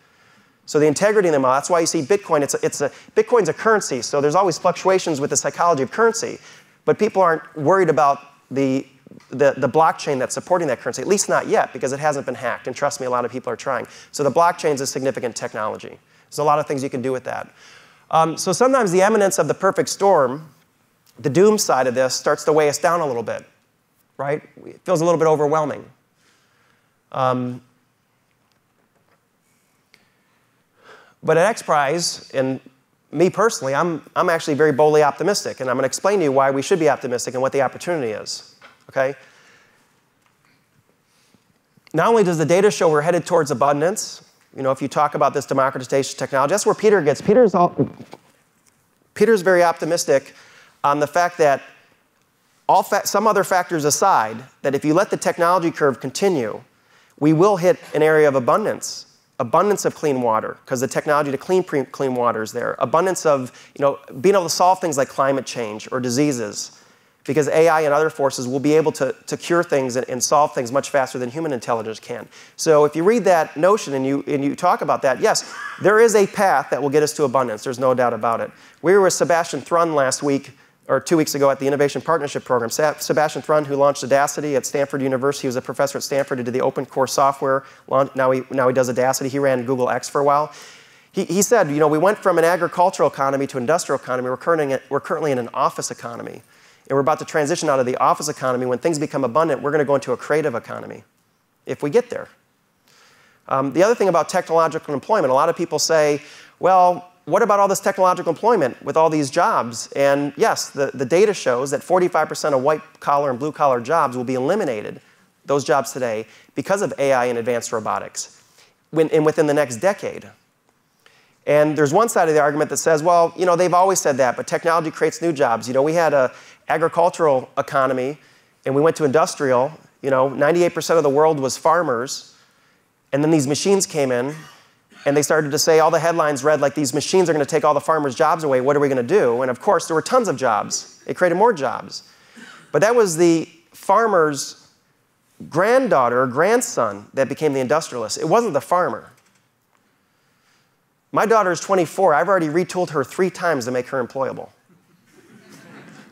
So the integrity of them, all, that's why you see Bitcoin, it's a, it's a, Bitcoin's a currency, so there's always fluctuations with the psychology of currency. But people aren't worried about the the, the blockchain that's supporting that currency, at least not yet, because it hasn't been hacked. And trust me, a lot of people are trying. So the blockchain is a significant technology. There's a lot of things you can do with that. Um, so sometimes the eminence of the perfect storm, the doom side of this, starts to weigh us down a little bit, right? It feels a little bit overwhelming. Um, but at X Prize, and me personally, I'm, I'm actually very boldly optimistic, and I'm going to explain to you why we should be optimistic and what the opportunity is okay? Not only does the data show we're headed towards abundance, you know, if you talk about this democratization technology, that's where Peter gets. Peter's, all, Peter's very optimistic on the fact that all fa- some other factors aside, that if you let the technology curve continue, we will hit an area of abundance abundance of clean water because the technology to clean clean water is there abundance of you know being able to solve things like climate change or diseases because AI and other forces will be able to, to cure things and, and, solve things much faster than human intelligence can. So if you read that notion and you, and you talk about that, yes, there is a path that will get us to abundance. There's no doubt about it. We were with Sebastian Thrun last week, or two weeks ago at the Innovation Partnership Program. Sebastian Thrun, who launched Udacity at Stanford University, he was a professor at Stanford who did the open core software. Now he, now he does Udacity. He ran Google X for a while. He, he said, you know, we went from an agricultural economy to industrial economy. We're currently, we're currently in an office economy. And we're about to transition out of the office economy. When things become abundant, we're going to go into a creative economy if we get there. Um, the other thing about technological employment, a lot of people say, well, what about all this technological employment with all these jobs? And yes, the, the data shows that 45% of white collar and blue collar jobs will be eliminated, those jobs today, because of AI and advanced robotics when, and within the next decade. And there's one side of the argument that says, well, you know, they've always said that, but technology creates new jobs. You know, we had an agricultural economy and we went to industrial. You know, 98% of the world was farmers. And then these machines came in and they started to say, all the headlines read like these machines are going to take all the farmers' jobs away. What are we going to do? And of course, there were tons of jobs. It created more jobs. But that was the farmer's granddaughter or grandson that became the industrialist. It wasn't the farmer. My daughter is 24. I've already retooled her three times to make her employable.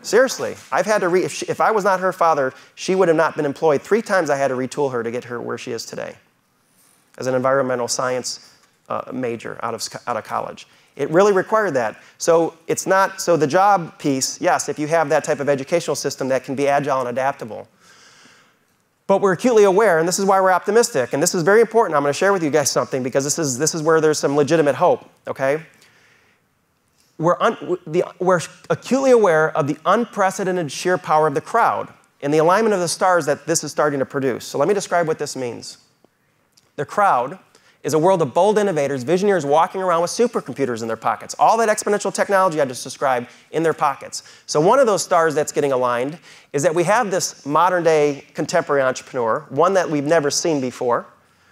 Seriously, I've had to re- if, she, if, I was not her father, she would have not been employed. Three times I had to retool her to get her where she is today as an environmental science uh, major out of, out of college. It really required that. So it's not, so the job piece, yes, if you have that type of educational system that can be agile and adaptable, but we're acutely aware, and this is why we're optimistic, and this is very important. I'm going to share with you guys something because this is, this is where there's some legitimate hope, okay? We're, the, we're acutely aware of the unprecedented sheer power of the crowd and the alignment of the stars that this is starting to produce. So let me describe what this means. The crowd is a world of bold innovators, visionaries walking around with supercomputers in their pockets. All that exponential technology I just described in their pockets. So, one of those stars that's getting aligned is that we have this modern day contemporary entrepreneur, one that we've never seen before,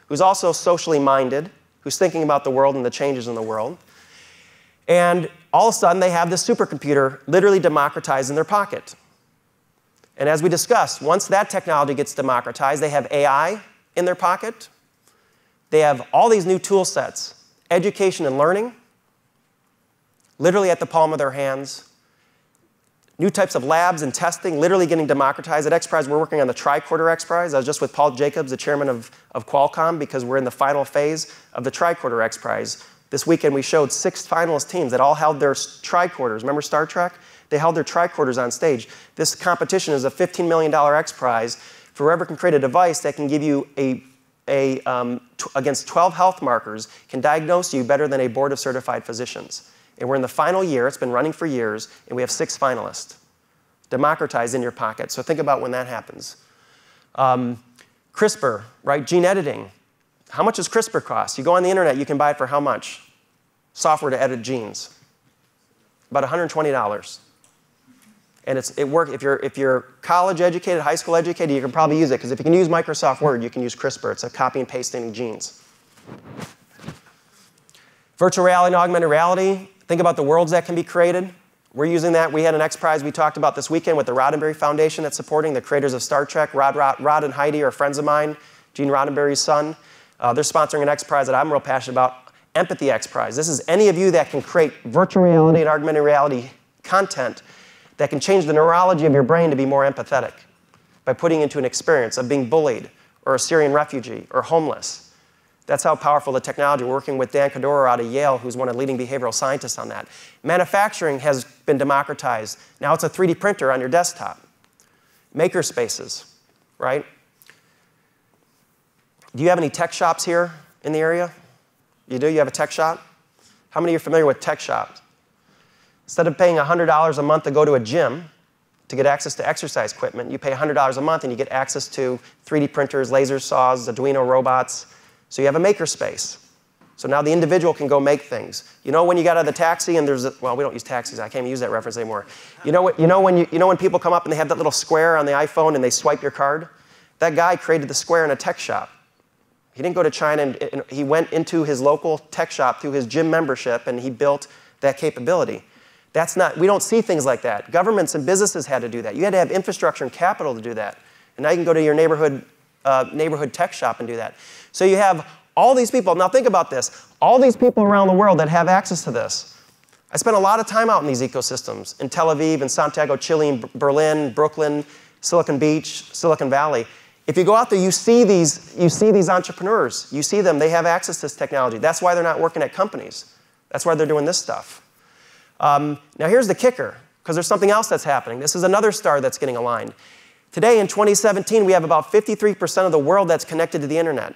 who's also socially minded, who's thinking about the world and the changes in the world. And all of a sudden, they have this supercomputer literally democratized in their pocket. And as we discussed, once that technology gets democratized, they have AI in their pocket, they have all these new tool sets, education and learning, literally at the palm of their hands. New types of labs and testing, literally getting democratized. At XPRIZE, we're working on the tricorder XPRIZE. I was just with Paul Jacobs, the chairman of, of Qualcomm, because we're in the final phase of the tricorder XPRIZE. This weekend, we showed six finalist teams that all held their tricorders. Remember Star Trek? They held their tricorders on stage. This competition is a $15 million XPRIZE for whoever can create a device that can give you a a, um, against 12 health markers can diagnose you better than a board of certified physicians. And we're in the final year, it's been running for years, and we have six finalists Democratize in your pocket. So think about when that happens. Um, CRISPR, right? Gene editing. How much does CRISPR cost? You go on the internet, you can buy it for how much? Software to edit genes. About $120 and it's, it work, if you're, if you're college educated, high school educated, you can probably use it, because if you can use Microsoft Word, you can use CRISPR. It's a copy and pasting genes. Virtual reality and augmented reality, think about the worlds that can be created. We're using that. We had an XPRIZE we talked about this weekend with the Roddenberry Foundation that's supporting the creators of Star Trek. Rod, Rod, Rod and Heidi are friends of mine, Gene Roddenberry's son. Uh, they're sponsoring an X Prize that I'm real passionate about, Empathy X Prize. This is any of you that can create virtual reality and augmented reality content that can change the neurology of your brain to be more empathetic by putting into an experience of being bullied or a Syrian refugee or homeless. That's how powerful the technology. We're working with Dan Kodora out of Yale, who's one of the leading behavioral scientists on that. Manufacturing has been democratized. Now it's a 3D printer on your desktop. Maker spaces, right? Do you have any tech shops here in the area? You do? You have a tech shop? How many of you are familiar with tech shops? Instead of paying $100 a month to go to a gym to get access to exercise equipment, you pay $100 a month and you get access to 3D printers, laser saws, Arduino robots. So you have a maker space. So now the individual can go make things. You know when you got out of the taxi and there's a, well, we don't use taxis. I can't even use that reference anymore. You know, what, you know when you, you know when people come up and they have that little square on the iPhone and they swipe your card? That guy created the square in a tech shop. He didn't go to China and, and he went into his local tech shop through his gym membership and he built that capability. That's not, we don't see things like that. Governments and businesses had to do that. You had to have infrastructure and capital to do that. And now you can go to your neighborhood, uh, neighborhood tech shop and do that. So you have all these people. Now think about this all these people around the world that have access to this. I spent a lot of time out in these ecosystems in Tel Aviv, in Santiago, Chile, in Berlin, Brooklyn, Silicon Beach, Silicon Valley. If you go out there, you see these, you see these entrepreneurs. You see them, they have access to this technology. That's why they're not working at companies. That's why they're doing this stuff. Um, now, here's the kicker, because there's something else that's happening. This is another star that's getting aligned. Today, in 2017, we have about 53% of the world that's connected to the internet.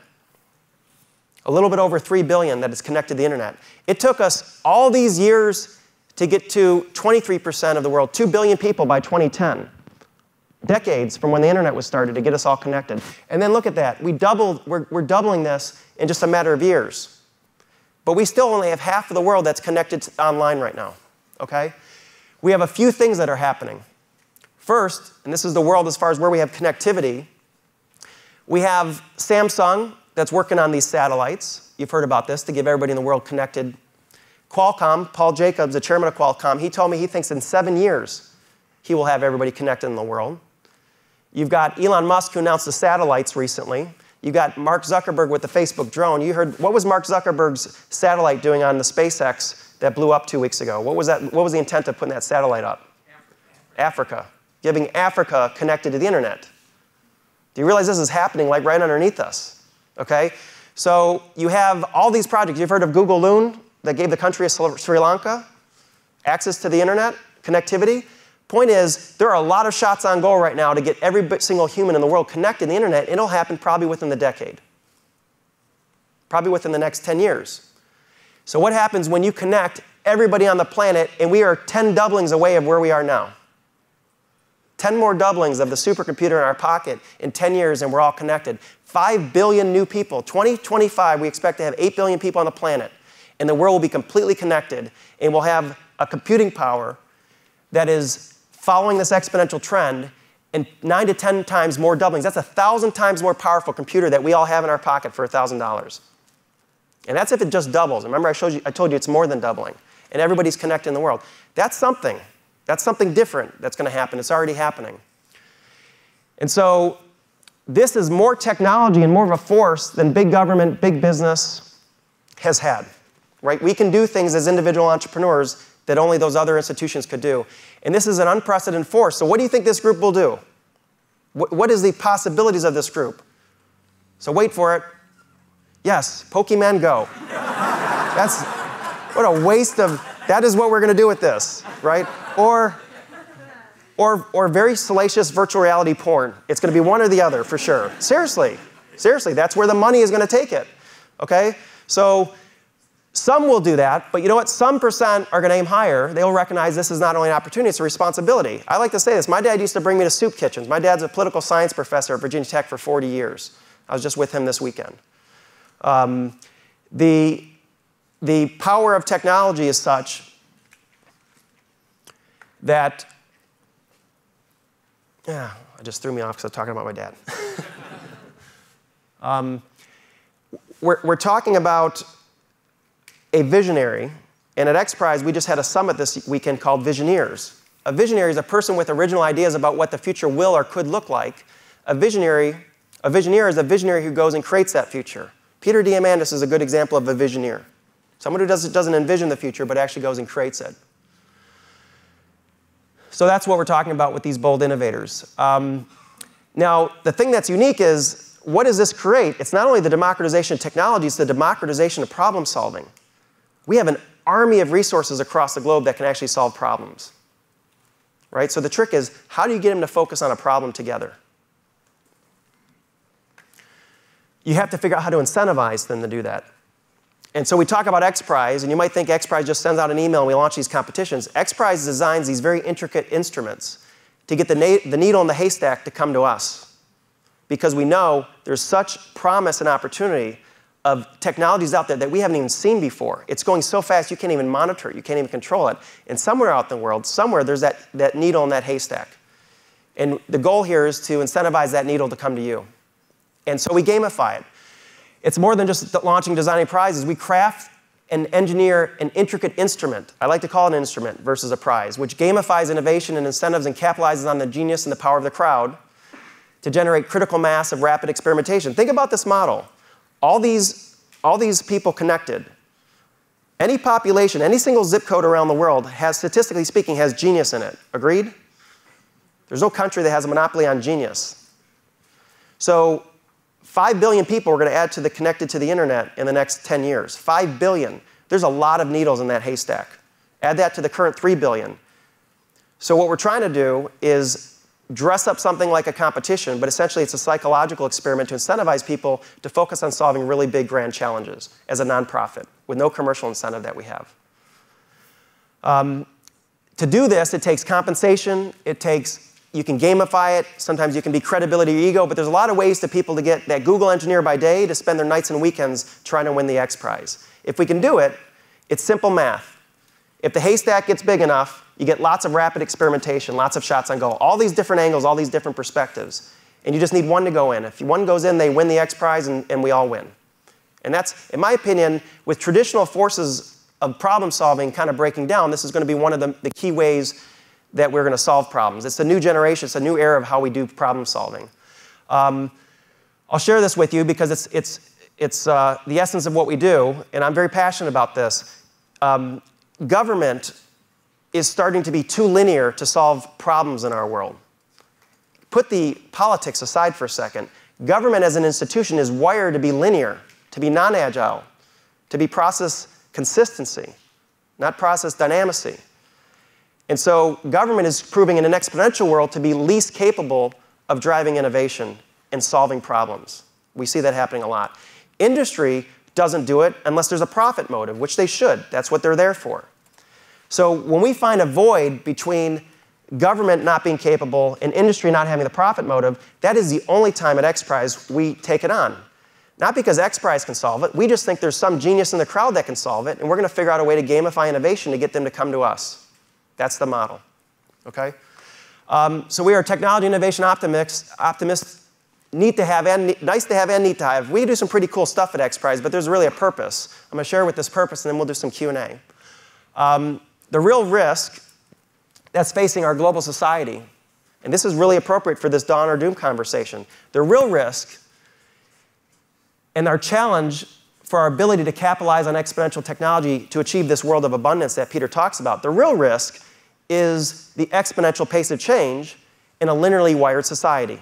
A little bit over 3 billion that is connected to the internet. It took us all these years to get to 23% of the world, 2 billion people by 2010 decades from when the internet was started to get us all connected. And then look at that. We doubled, we're, we're doubling this in just a matter of years. But we still only have half of the world that's connected online right now, okay? We have a few things that are happening. First, and this is the world as far as where we have connectivity, we have Samsung that's working on these satellites. You've heard about this to give everybody in the world connected. Qualcomm, Paul Jacobs, the chairman of Qualcomm, he told me he thinks in seven years he will have everybody connected in the world. You've got Elon Musk, who announced the satellites recently. You've got Mark Zuckerberg with the Facebook drone. You heard, what was Mark Zuckerberg's satellite doing on the SpaceX that blew up two weeks ago? What was, that, what was the intent of putting that satellite up? Africa. Africa. Giving Africa connected to the internet. Do you realize this is happening like right underneath us? Okay? So you have all these projects. You've heard of Google Loon that gave the country of Sri Lanka access to the internet, connectivity. Point is, there are a lot of shots on goal right now to get every single human in the world connected to the internet. It'll happen probably within the decade, probably within the next 10 years. So, what happens when you connect everybody on the planet, and we are 10 doublings away of where we are now? 10 more doublings of the supercomputer in our pocket in 10 years, and we're all connected. 5 billion new people. 2025, we expect to have 8 billion people on the planet, and the world will be completely connected, and we'll have a computing power that is following this exponential trend and nine to 10 times more doublings. That's a thousand times more powerful computer that we all have in our pocket for $1,000. And that's if it just doubles. Remember, I, showed you, I told you it's more than doubling. And everybody's connected in the world. That's something. That's something different that's going to happen. It's already happening. And so, this is more technology and more of a force than big government, big business has had. Right? We can do things as individual entrepreneurs that only those other institutions could do. And this is an unprecedented force. So, what do you think this group will do? What, is the possibilities of this group? So, wait for it. Yes, Pokemon Go. That's what a waste of. That is what we're going to do with this, right? Or, or, or very salacious virtual reality porn. It's going to be one or the other for sure. Seriously, seriously, that's where the money is going to take it. Okay? So some will do that, but you know what? Some percent are going to aim higher. They'll recognize this is not only an opportunity, it's a responsibility. I like to say this. My dad used to bring me to soup kitchens. My dad's a political science professor at Virginia Tech for 40 years. I was just with him this weekend. Um, the, the power of technology is such that, yeah, I just threw me off because I was talking about my dad. um, we're, we're talking about a visionary, and at X Prize, we just had a summit this weekend called Visioneers. A visionary is a person with original ideas about what the future will or could look like. A visionary, a visioneer is a visionary who goes and creates that future. Peter Diamandis is a good example of a visioneer. Someone who does, doesn't envision the future, but actually goes and creates it. So that's what we're talking about with these bold innovators. Um, now, the thing that's unique is what does this create? It's not only the democratization of technology, it's the democratization of problem solving. We have an army of resources across the globe that can actually solve problems. Right? So the trick is how do you get them to focus on a problem together? You have to figure out how to incentivize them to do that. And so we talk about X Prize, and you might think X Prize just sends out an email and we launch these competitions. X Prize designs these very intricate instruments to get the, the needle in the haystack to come to us. Because we know there's such promise and opportunity of technologies out there that we haven't even seen before. It's going so fast you can't even monitor it, you can't even control it. And somewhere out in the world, somewhere there's that, that needle in that haystack. And the goal here is to incentivize that needle to come to you. And so we gamify it. It's more than just launching designing prizes. We craft and engineer an intricate instrument, I like to call it an instrument versus a prize, which gamifies innovation and incentives and capitalizes on the genius and the power of the crowd to generate critical mass of rapid experimentation. Think about this model. All these, all these people connected. Any population, any single zip code around the world has, statistically speaking, has genius in it. Agreed? There's no country that has a monopoly on genius. So 5 billion people we're going to add to the connected to the internet in the next 10 years. 5 billion. There's a lot of needles in that haystack. Add that to the current 3 billion. So what we're trying to do is dress up something like a competition, but essentially it's a psychological experiment to incentivize people to focus on solving really big, grand challenges as a nonprofit with no commercial incentive that we have. Um, to do this, it takes compensation, it takes you can gamify it. Sometimes you can be credibility or ego, but there's a lot of ways to people to get that Google engineer by day to spend their nights and weekends trying to win the X Prize. If we can do it, it's simple math. If the haystack gets big enough, you get lots of rapid experimentation, lots of shots on goal, all these different angles, all these different perspectives. And you just need one to go in. If one goes in, they win the X Prize and, and we all win. And that's, in my opinion, with traditional forces of problem solving kind of breaking down, this is going to be one of the, the key ways that we're going to solve problems. It's a new generation, it's a new era of how we do problem solving. Um, I'll share this with you because it's, it's, it's uh, the essence of what we do, and I'm very passionate about this. Um, government is starting to be too linear to solve problems in our world. Put the politics aside for a second. Government as an institution is wired to be linear, to be non agile, to be process consistency, not process dynamicy. And so, government is proving in an exponential world to be least capable of driving innovation and solving problems. We see that happening a lot. Industry doesn't do it unless there's a profit motive, which they should. That's what they're there for. So when we find a void between government not being capable and industry not having the profit motive, that is the only time at XPRIZE we take it on. Not because XPRIZE can solve it, we just think there's some genius in the crowd that can solve it, and we're going to figure out a way to gamify innovation to get them to come to us. That's the model. Okay? Um, so we are technology innovation optimists, optimists neat to have and nice to have and neat to have. We do some pretty cool stuff at XPRIZE, but there's really a purpose. I'm going to share with this purpose, and then we'll do some Q&A. Um, the real risk that's facing our global society, and this is really appropriate for this dawn or doom conversation, the real risk and our challenge for our ability to capitalize on exponential technology to achieve this world of abundance that Peter talks about, the real risk is the exponential pace of change in a linearly wired society.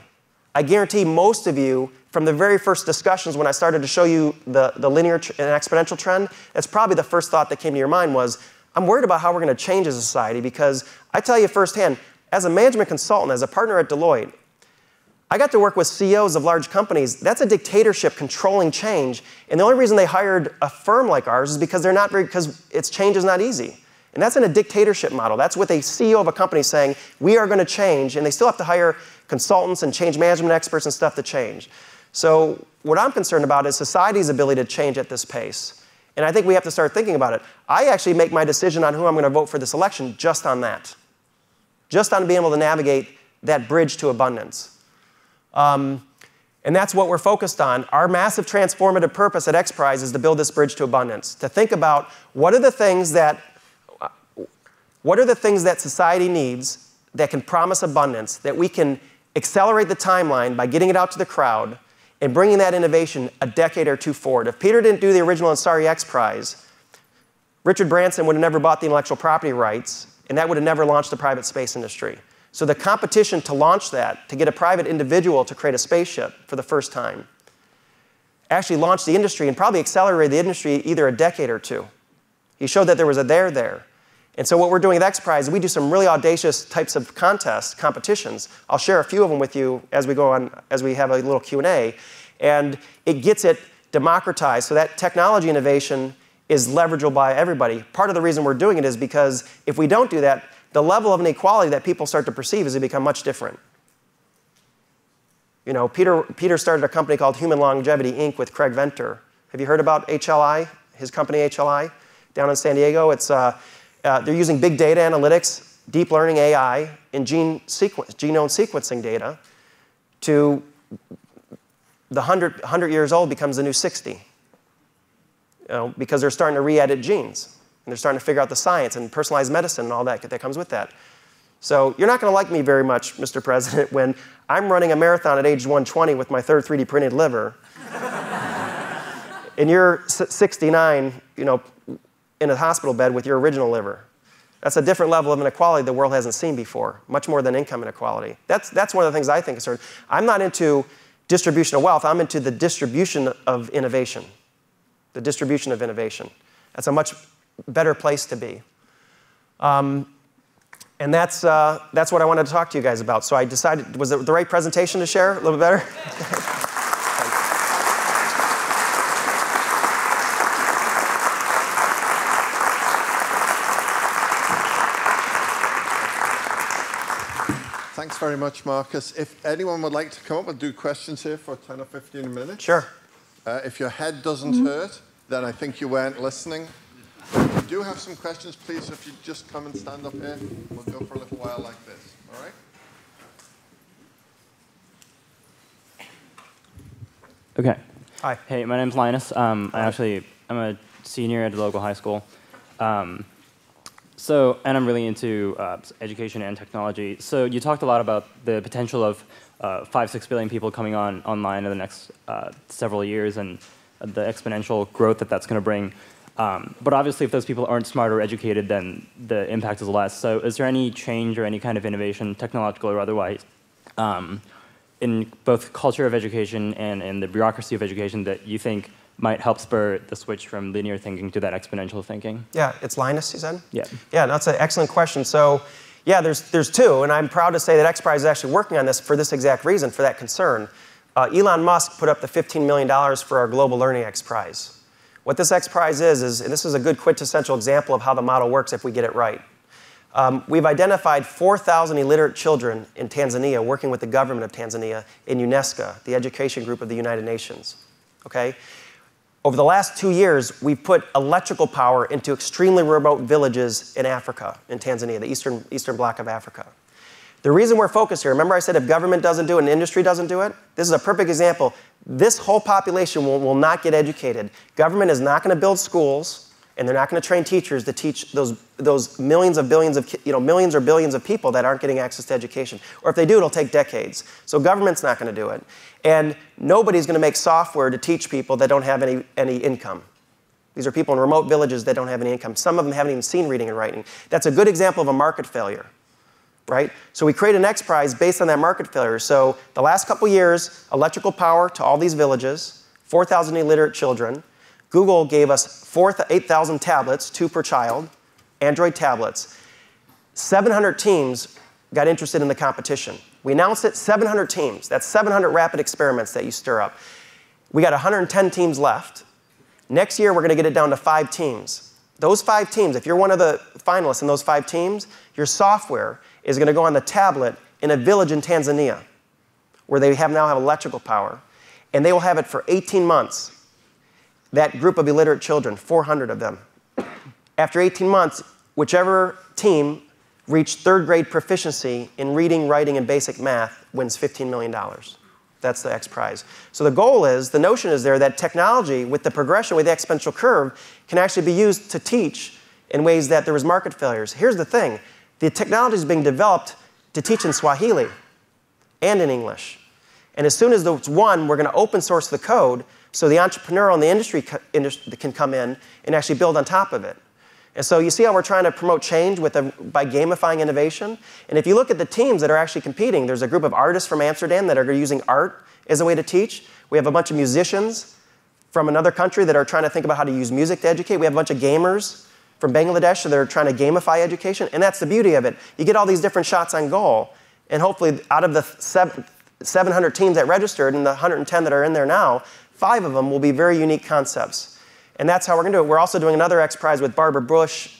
I guarantee most of you, from the very first discussions when I started to show you the, the linear and exponential trend, that's probably the first thought that came to your mind was, I'm worried about how we're going to change as a society because I tell you firsthand, as a management consultant, as a partner at Deloitte, I got to work with CEOs of large companies. That's a dictatorship controlling change. And the only reason they hired a firm like ours is because they're not very, because its change is not easy. And that's in a dictatorship model. That's with a CEO of a company saying, we are going to change, and they still have to hire consultants and change management experts and stuff to change. So, what I'm concerned about is society's ability to change at this pace. And I think we have to start thinking about it. I actually make my decision on who I'm going to vote for this election just on that, just on being able to navigate that bridge to abundance. Um, and that's what we're focused on. Our massive transformative purpose at XPRIZE is to build this bridge to abundance, to think about what are the things that what are the things that society needs that can promise abundance, that we can accelerate the timeline by getting it out to the crowd and bringing that innovation a decade or two forward. If Peter didn't do the original Ansari X Prize, Richard Branson would have never bought the intellectual property rights, and that would have never launched the private space industry. So the competition to launch that, to get a private individual to create a spaceship for the first time, actually launched the industry and probably accelerated the industry either a decade or two. He showed that there was a there there. And so what we're doing at X Prize, we do some really audacious types of contests, competitions. I'll share a few of them with you as we go on, as we have a little Q&A. And it gets it democratized so that technology innovation is leverageable by everybody. Part of the reason we're doing it is because if we don't do that, the level of inequality that people start to perceive is to become much different. You know, Peter, Peter started a company called Human Longevity Inc. with Craig Venter. Have you heard about HLI, his company HLI, down in San Diego? It's, uh, uh, they're using big data analytics, deep learning AI, and gene sequ- genome sequencing data to the 100, 100 years old becomes the new 60. you know, because they're starting to re-edit genes. And they're starting to figure out the science and personalized medicine and all that that comes with that. So you're not going to like me very much, Mr. President, when I'm running a marathon at age 120 with my third 3D printed liver, and you're 69, you know, in a hospital bed with your original liver. That's a different level of inequality the world hasn't seen before, much more than income inequality. That's, that's one of the things I think is of, I'm not into distribution of wealth, I'm into the distribution of innovation. The distribution of innovation. That's a much better place to be. Um, and that's, uh, that's what I wanted to talk to you guys about. So I decided, was it the right presentation to share? A little bit better? very much, Marcus. If anyone would like to come up and do questions here for 10 or 15 minutes. Sure. Uh, if your head doesn't hurt, then I think you weren't listening. If you do have some questions, please, if you just come and stand up here, we'll go for a little while like this. All right? Okay. Hi. Hey, my name's Linus. Um, I actually I'm a senior at a local high school. Um, so, and I'm really into uh, education and technology. So, you talked a lot about the potential of uh, five, six billion people coming on online in the next uh, several years and the exponential growth that that's going to bring. Um, but obviously, if those people aren't smart or educated, then the impact is less. So, is there any change or any kind of innovation, technological or otherwise, um, in both culture of education and in the bureaucracy of education that you think might help spur the switch from linear thinking to that exponential thinking? Yeah, it's Linus, you said? Yeah. Yeah, that's an excellent question. So, yeah, there's, there's two, and I'm proud to say that XPRIZE is actually working on this for this exact reason, for that concern. Uh, Elon Musk put up the $15 million for our Global Learning X Prize. What this X Prize is, is, and this is a good quintessential example of how the model works if we get it right. Um, we've identified 4,000 illiterate children in Tanzania working with the government of Tanzania in UNESCO, the education group of the United Nations. Okay? Over the last two years, we've put electrical power into extremely remote villages in Africa, in Tanzania, the eastern, eastern block of Africa. The reason we're focused here, remember I said if government doesn't do it and industry doesn't do it? This is a perfect example. This whole population will, will not get educated. Government is not going to build schools, and they're not going to train teachers to teach those, those millions of billions of, you know, millions or billions of people that aren't getting access to education. Or if they do, it'll take decades. So government's not going to do it. And nobody's going to make software to teach people that don't have any, any income. These are people in remote villages that don't have any income. Some of them haven't even seen reading and writing. That's a good example of a market failure, right? So we create an X Prize based on that market failure. So the last couple years, electrical power to all these villages, 4,000 illiterate children. Google gave us 8,000 tablets, two per child, Android tablets. 700 teams got interested in the competition. We announced it, 700 teams. That's 700 rapid experiments that you stir up. We got 110 teams left. Next year, we're going to get it down to five teams. Those five teams, if you're one of the finalists in those five teams, your software is going to go on the tablet in a village in Tanzania where they have now have electrical power. And they will have it for 18 months. That group of illiterate children, 400 of them. After 18 months, whichever team reached third grade proficiency in reading, writing, and basic math wins $15 million. That's the X Prize. So the goal is, the notion is there that technology, with the progression, with the exponential curve, can actually be used to teach in ways that there was market failures. Here's the thing the technology is being developed to teach in Swahili and in English. And as soon as there's one, we're going to open source the code so the entrepreneur and the industry can come in and actually build on top of it. And so you see how we're trying to promote change with a, by gamifying innovation? And if you look at the teams that are actually competing, there's a group of artists from Amsterdam that are using art as a way to teach. We have a bunch of musicians from another country that are trying to think about how to use music to educate. We have a bunch of gamers from Bangladesh that are trying to gamify education. And that's the beauty of it. You get all these different shots on goal. And hopefully, out of the 700 teams that registered and the 110 that are in there now, five of them will be very unique concepts. And that's how we're going to do it. We're also doing another X Prize with Barbara Bush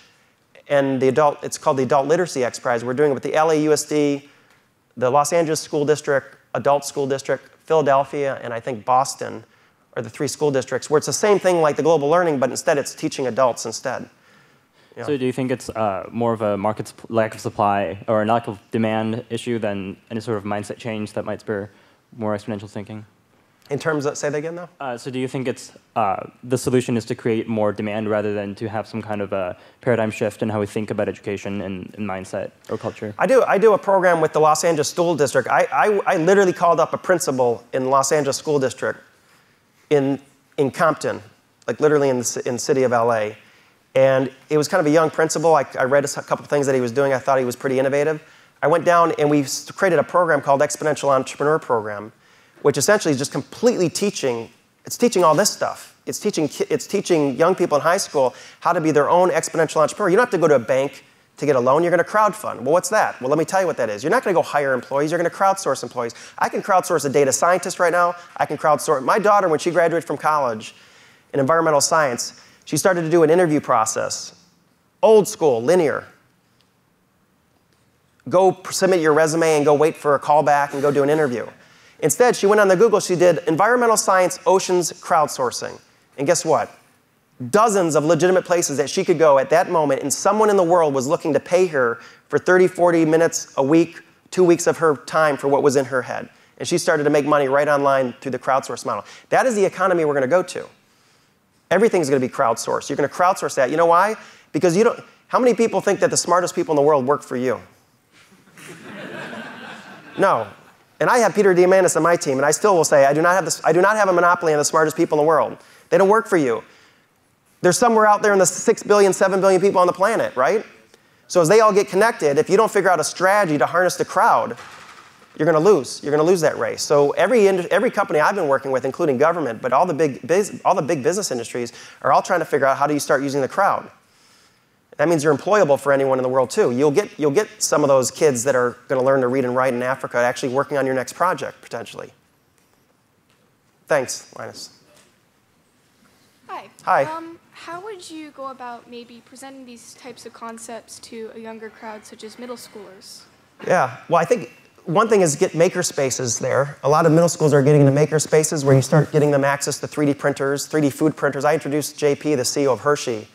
and the adult, it's called the Adult Literacy X Prize. We're doing it with the LAUSD, the Los Angeles School District, Adult School District, Philadelphia, and I think Boston are the three school districts where it's the same thing like the global learning, but instead it's teaching adults instead. Yeah. So do you think it's uh, more of a market lack of supply or a lack of demand issue than any sort of mindset change that might spur more exponential thinking? In terms of, say that again, though? Uh, so do you think it's uh, the solution is to create more demand rather than to have some kind of a paradigm shift in how we think about education and, and mindset or culture? I do, I do a program with the Los Angeles School District. I, I, I literally called up a principal in Los Angeles School District in, in Compton, like literally in the, in the city of LA. And it was kind of a young principal. I, I read a couple things that he was doing. I thought he was pretty innovative. I went down and we created a program called Exponential Entrepreneur Program which essentially is just completely teaching, it's teaching all this stuff. It's teaching, it's teaching young people in high school how to be their own exponential entrepreneur. You don't have to go to a bank to get a loan, you're going to crowdfund. Well, what's that? Well, let me tell you what that is. You're not going to go hire employees, you're going to crowdsource employees. I can crowdsource a data scientist right now. I can crowdsource. My daughter, when she graduated from college in environmental science, she started to do an interview process. Old school, linear. Go submit your resume and go wait for a callback and go do an interview. Instead, she went on the Google, she did environmental science oceans crowdsourcing. And guess what? Dozens of legitimate places that she could go at that moment, and someone in the world was looking to pay her for 30, 40 minutes a week, two weeks of her time for what was in her head. And she started to make money right online through the crowdsource model. That is the economy we're going to go to. Everything's going to be crowdsourced. You're going to crowdsource that. You know why? Because you don't. How many people think that the smartest people in the world work for you? no, and I have Peter Diamandis on my team, and I still will say I do not have, this, I do not have a monopoly on the smartest people in the world. They don't work for you. They're somewhere out there in the 6 billion, 7 billion people on the planet, right? So as they all get connected, if you don't figure out a strategy to harness the crowd, you're going to lose. You're going to lose that race. So every, every company I've been working with, including government, but all the, big all the big business industries, are all trying to figure out how do you start using the crowd. That means you're employable for anyone in the world too. You'll get, you'll get some of those kids that are going to learn to read and write in Africa actually working on your next project potentially. Thanks, Linus. Hi. Hi. Um, how would you go about maybe presenting these types of concepts to a younger crowd, such as middle schoolers? Yeah, well, I think one thing is get maker spaces there. A lot of middle schools are getting into maker spaces where you start getting them access to 3D printers, 3D food printers. I introduced JP, the CEO of Hershey,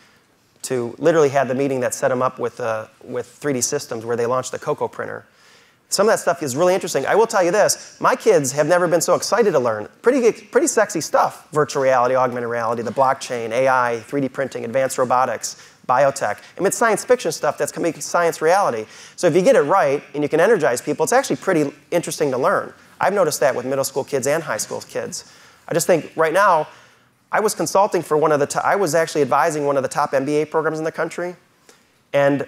to literally had the meeting that set them up with, uh, with 3D systems where they launched the Cocoa printer. Some of that stuff is really interesting. I will tell you this, my kids have never been so excited to learn. Pretty, pretty sexy stuff, virtual reality, augmented reality, the blockchain, AI, 3D printing, advanced robotics, biotech. I mean, it's science fiction stuff that's making science reality. So if you get it right and you can energize people, it's actually pretty interesting to learn. I've noticed that with middle school kids and high school kids. I just think right now, I was consulting for one of the, I was actually advising one of the top MBA programs in the country. And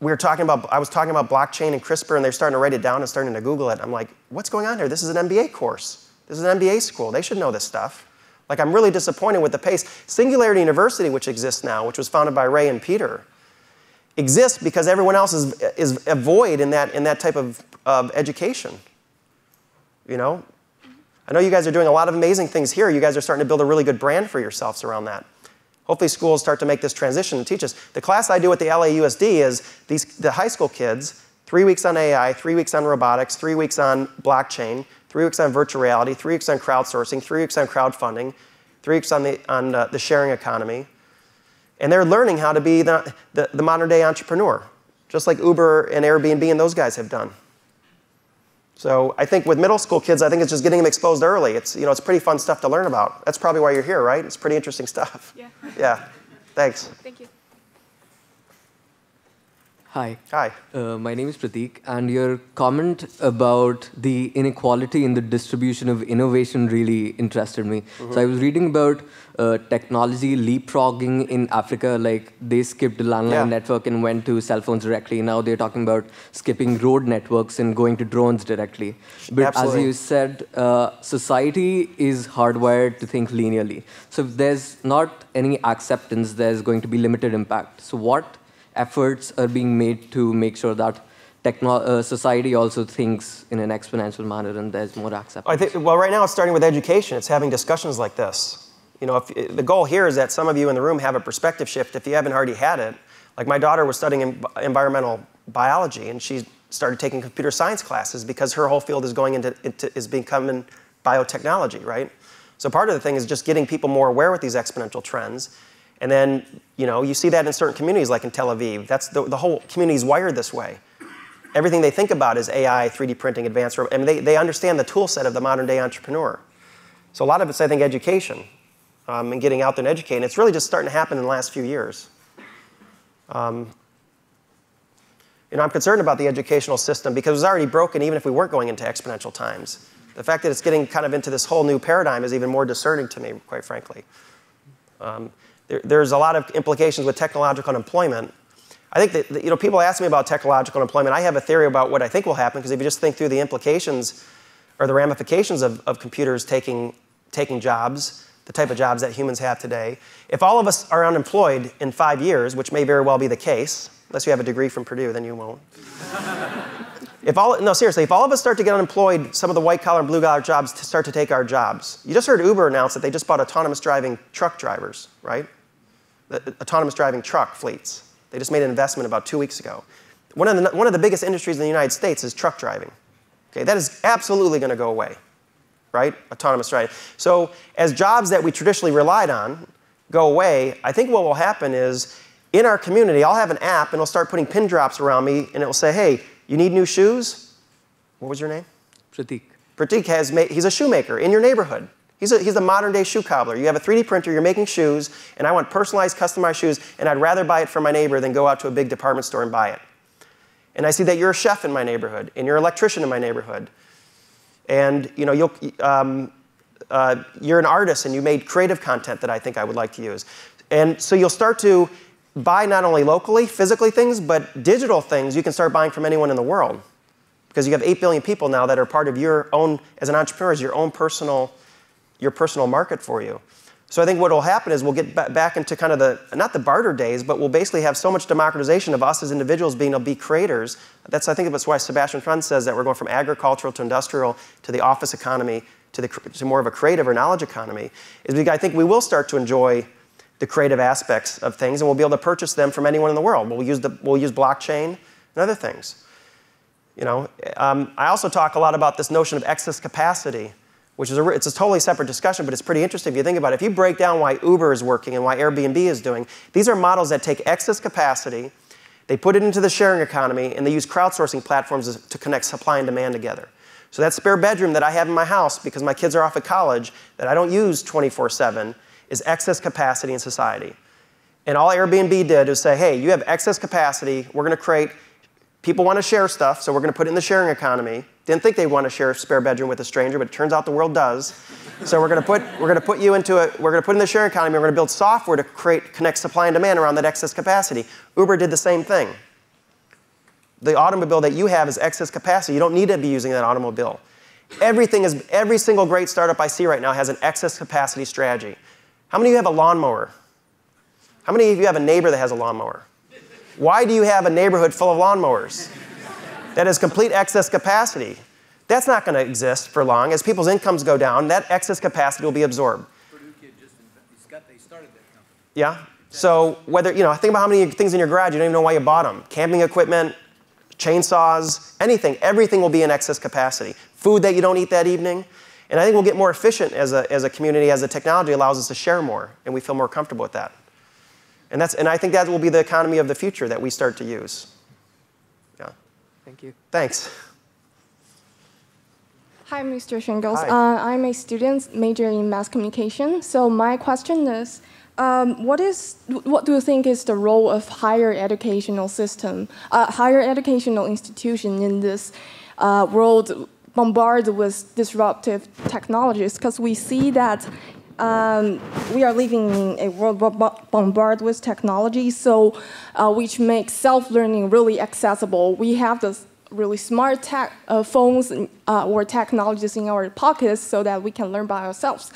we were talking about, I was talking about blockchain and CRISPR, and they're starting to write it down and starting to Google it. I'm like, what's going on here? This is an MBA course. This is an MBA school. They should know this stuff. Like, I'm really disappointed with the pace. Singularity University, which exists now, which was founded by Ray and Peter, exists because everyone else is, is a void in that, in that type of, of education. You know, I know you guys are doing a lot of amazing things here. You guys are starting to build a really good brand for yourselves around that. Hopefully schools start to make this transition and teach us. The class I do at the LAUSD is these, the high school kids, three weeks on AI, three weeks on robotics, three weeks on blockchain, three weeks on virtual reality, three weeks on crowdsourcing, three weeks on crowdfunding, three weeks on the, on, uh, the sharing economy. And they're learning how to be the, the, the modern day entrepreneur, just like Uber and Airbnb and those guys have done. So I think with middle school kids, I think it's just getting them exposed early. It's, you know, it's pretty fun stuff to learn about. That's probably why you're here, right? It's pretty interesting stuff. Yeah. Yeah. Thanks. Thank you. Hi. Hi. Uh, my name is Pratik, and your comment about the inequality in the distribution of innovation really interested me. Mm-hmm. So I was reading about uh, technology leapfrogging in Africa, like they skipped the landline yeah. network and went to cell phones directly. Now they're talking about skipping road networks and going to drones directly. But Absolutely. as you said, uh, society is hardwired to think linearly. So if there's not any acceptance, there's going to be limited impact. So what efforts are being made to make sure that uh, society also thinks in an exponential manner and there's more acceptance? I think, well, right now it's starting with education. It's having discussions like this. You know, if, the goal here is that some of you in the room have a perspective shift if you haven't already had it. Like my daughter was studying environmental biology and she started taking computer science classes because her whole field is going into, into is becoming biotechnology, right? So part of the thing is just getting people more aware with these exponential trends and then, you know, you see that in certain communities like in Tel Aviv. That's the, the whole community is wired this way. Everything they think about is AI, 3D printing, advanced, and they, they understand the tool set of the modern day entrepreneur. So a lot of it's, I think, education um, and getting out there and educating. It's really just starting to happen in the last few years. Um, you know, I'm concerned about the educational system because it was already broken even if we weren't going into exponential times. The fact that it's getting kind of into this whole new paradigm is even more discerning to me, quite frankly. Um, there, there's a lot of implications with technological unemployment. I think that, you know, people ask me about technological unemployment. I have a theory about what I think will happen because if you just think through the implications or the ramifications of, of computers taking, taking jobs, the type of jobs that humans have today, if all of us are unemployed in five years, which may very well be the case, unless you have a degree from Purdue, then you won't. if all, no, seriously, if all of us start to get unemployed, some of the white collar and blue collar jobs to start to take our jobs. You just heard Uber announce that they just bought autonomous driving truck drivers, right? The, autonomous driving truck fleets. They just made an investment about two weeks ago. One of, the, one of the biggest industries in the United States is truck driving. Okay, that is absolutely going to go away, right? Autonomous driving. So as jobs that we traditionally relied on go away, I think what will happen is in our community, I'll have an app and it'll start putting pin drops around me and it'll say, hey, you need new shoes? What was your name? Pratik. Pratik has made, he's a shoemaker in your neighborhood. He's a, he's modern day shoe cobbler. You have a 3D printer, you're making shoes, and I want personalized, customized shoes, and I'd rather buy it from my neighbor than go out to a big department store and buy it. And I see that you're a chef in my neighborhood, and you're an electrician in my neighborhood. And you know, you'll, um, uh, you're an artist and you made creative content that I think I would like to use. And so you'll start to buy not only locally, physically things, but digital things you can start buying from anyone in the world. Because you have 8 billion people now that are part of your own, as an entrepreneur, as your own personal, your personal market for you. So I think what will happen is we'll get back into kind of the, not the barter days, but we'll basically have so much democratization of us as individuals being able to be creators. That's, I think that's why Sebastian Thrun says that we're going from agricultural to industrial to the office economy to, the, to more of a creative or knowledge economy. Is because I think we will start to enjoy the creative aspects of things, and we'll be able to purchase them from anyone in the world. We'll use, the, we'll use blockchain and other things. You know, um, I also talk a lot about this notion of excess capacity, which is a, it's a totally separate discussion, but it's pretty interesting if you think about it. If you break down why Uber is working and why Airbnb is doing, these are models that take excess capacity, they put it into the sharing economy, and they use crowdsourcing platforms to connect supply and demand together. So that spare bedroom that I have in my house because my kids are off at college that I don't use 24 7 is excess capacity in society. And all Airbnb did is say, hey, you have excess capacity. We're going to create, people want to share stuff, so we're going to put it in the sharing economy. Didn't think they'd want to share a spare bedroom with a stranger, but it turns out the world does. So we're going to put, we're going to put you into a we're going to put in the sharing economy, we're going to build software to create, connect supply and demand around that excess capacity. Uber did the same thing. The automobile that you have is excess capacity. You don't need to be using that automobile. Everything is, every single great startup I see right now has an excess capacity strategy. How many of you have a lawnmower? How many of you have a neighbor that has a lawnmower? Why do you have a neighborhood full of lawnmowers? That has complete excess capacity. That's not going to exist for long. As people's incomes go down, that excess capacity will be absorbed. Yeah. So whether you know, think about how many things in your garage you don't even know why you bought them. Camping equipment, chainsaws, anything. Everything will be in excess capacity. Food that you don't eat that evening. And I think we'll get more efficient as a, as a community as the technology allows us to share more, and we feel more comfortable with that. And, that's, and I think that will be the economy of the future that we start to use. Thank you. Thanks. Hi, Mr. Shingles. Hi. Uh, I'm a student majoring in mass communication. So my question is, um, what is what do you think is the role of higher educational system, uh, higher educational institution in this uh, world bombarded with disruptive technologies? Because we see that um, we are living in a world bombarded with technology, so uh, which makes self-learning really accessible. We have this really smart tech, uh, phones uh, or technologies in our pockets so that we can learn by ourselves.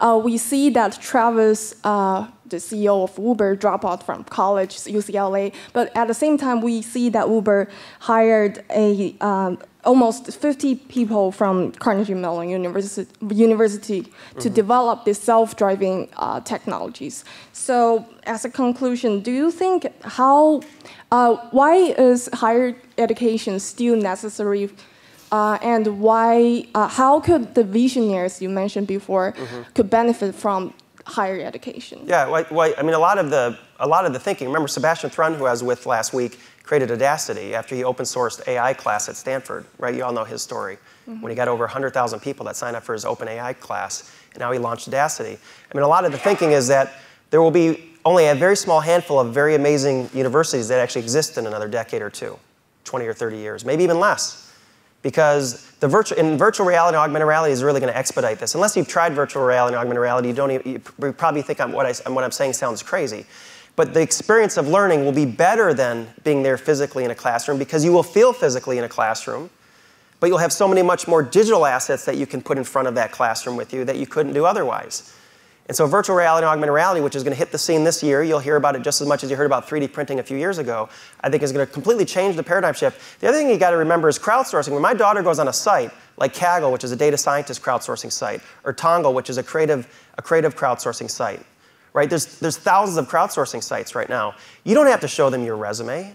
Uh, we see that Travis, uh, the CEO of Uber, dropped out from college, UCLA. But at the same time, we see that Uber hired a um, almost 50 people from Carnegie Mellon University, University to mm-hmm. develop these self-driving uh, technologies. So, as a conclusion, do you think how, uh, why is higher education still necessary, uh, and why, uh, how could the visionaries you mentioned before mm-hmm. could benefit from higher education? Yeah, well, I mean, a lot of the a lot of the thinking. Remember Sebastian Thrun, who I was with last week created Udacity after he open sourced AI class at Stanford, right? You all know his story. Mm-hmm. When he got over 100,000 people that signed up for his open AI class, and now he launched Udacity. I mean, a lot of the thinking is that there will be only a very small handful of very amazing universities that actually exist in another decade or two, 20 or 30 years, maybe even less. Because the virtual, in virtual reality and augmented reality is really going to expedite this. Unless you've tried virtual reality and augmented reality, you, don't even, you probably think I'm, what, I, what I'm saying sounds crazy. But the experience of learning will be better than being there physically in a classroom because you will feel physically in a classroom, but you'll have so many much more digital assets that you can put in front of that classroom with you that you couldn't do otherwise. And so virtual reality and augmented reality, which is going to hit the scene this year, you'll hear about it just as much as you heard about 3D printing a few years ago, I think is going to completely change the paradigm shift. The other thing you got to remember is crowdsourcing. When my daughter goes on a site like Kaggle, which is a data scientist crowdsourcing site, or Tongal, which is a creative, a creative crowdsourcing site, right? There's, there's thousands of crowdsourcing sites right now. You don't have to show them your resume.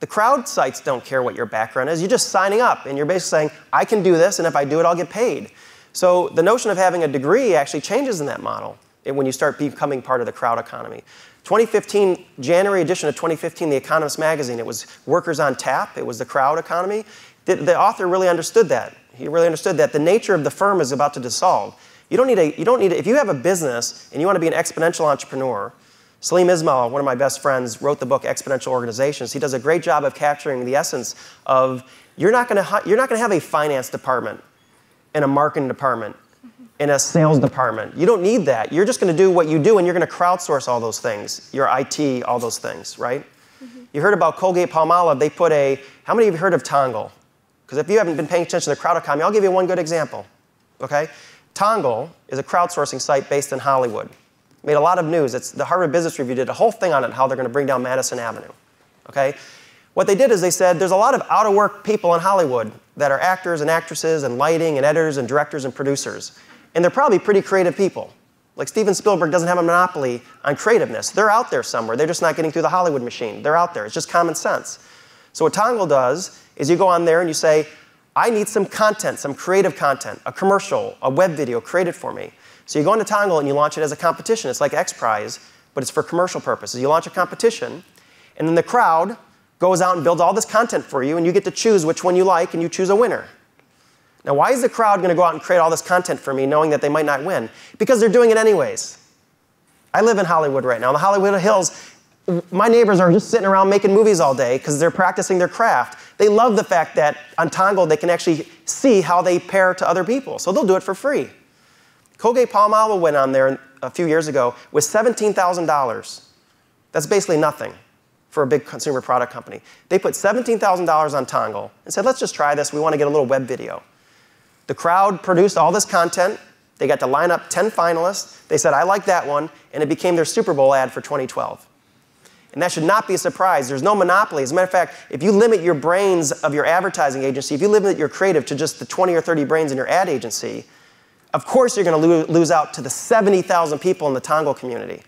The crowd sites don't care what your background is. You're just signing up, and you're basically saying, I can do this, and if I do it, I'll get paid. So the notion of having a degree actually changes in that model when you start becoming part of the crowd economy. 2015, January edition of 2015, The Economist magazine, it was workers on tap, it was the crowd economy. The, the author really understood that. He really understood that the nature of the firm is about to dissolve. You don't need a, you don't need a, if you have a business and you want to be an exponential entrepreneur, Salim Ismail, one of my best friends, wrote the book Exponential Organizations. He does a great job of capturing the essence of you're not going to, you're not going to have a finance department and a marketing department in a sales department. You don't need that. You're just going to do what you do and you're going to crowdsource all those things, your IT, all those things, right? Mm-hmm. You heard about Colgate Palmolive. They put a, how many of you heard of Tongal? Because if you haven't been paying attention to the crowd economy, I'll give you one good example, okay? Tongal is a crowdsourcing site based in Hollywood. Made a lot of news. It's, the Harvard Business Review did a whole thing on it, how they're going to bring down Madison Avenue. Okay? What they did is they said there's a lot of out of work people in Hollywood that are actors and actresses and lighting and editors and directors and producers. And they're probably pretty creative people. Like Steven Spielberg doesn't have a monopoly on creativeness. They're out there somewhere. They're just not getting through the Hollywood machine. They're out there. It's just common sense. So what Tongal does is you go on there and you say, I need some content, some creative content, a commercial, a web video created for me. So you go into Tongal and you launch it as a competition. It's like X Prize, but it's for commercial purposes. You launch a competition, and then the crowd goes out and builds all this content for you, and you get to choose which one you like, and you choose a winner. Now, why is the crowd going to go out and create all this content for me knowing that they might not win? Because they're doing it anyways. I live in Hollywood right now. In the Hollywood Hills, my neighbors are just sitting around making movies all day because they're practicing their craft. They love the fact that on Tongal they can actually see how they pair to other people, so they'll do it for free. Colgate Palmolive went on there a few years ago with $17,000. That's basically nothing for a big consumer product company. They put $17,000 on Tongal and said, let's just try this. We want to get a little web video. The crowd produced all this content. They got to line up 10 finalists. They said, I like that one, and it became their Super Bowl ad for 2012. And that should not be a surprise. There's no monopoly. As a matter of fact, if you limit your brains of your advertising agency, if you limit your creative to just the 20 or 30 brains in your ad agency, of course you're going to lo lose out to the 70,000 people in the Tongal community.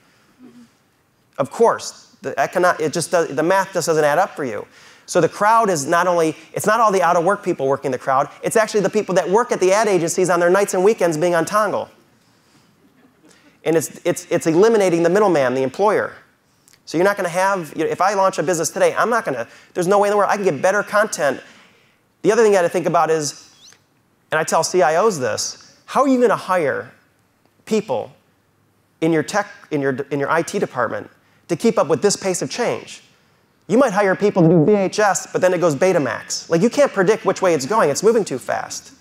Of course. The, econo- it just does, the math just doesn't add up for you. So the crowd is not only, it's not all the out of work people working the crowd, it's actually the people that work at the ad agencies on their nights and weekends being on Tongal. And it's, it's, it's eliminating the middleman, the employer. So you're not going to have, you know, if I launch a business today, I'm not going to, there's no way in the world I can get better content. The other thing you got to think about is, and I tell CIOs this, how are you going to hire people in your tech, in your, in your IT department to keep up with this pace of change? You might hire people to do VHS, but then it goes Betamax. Like you can't predict which way it's going. It's moving too fast.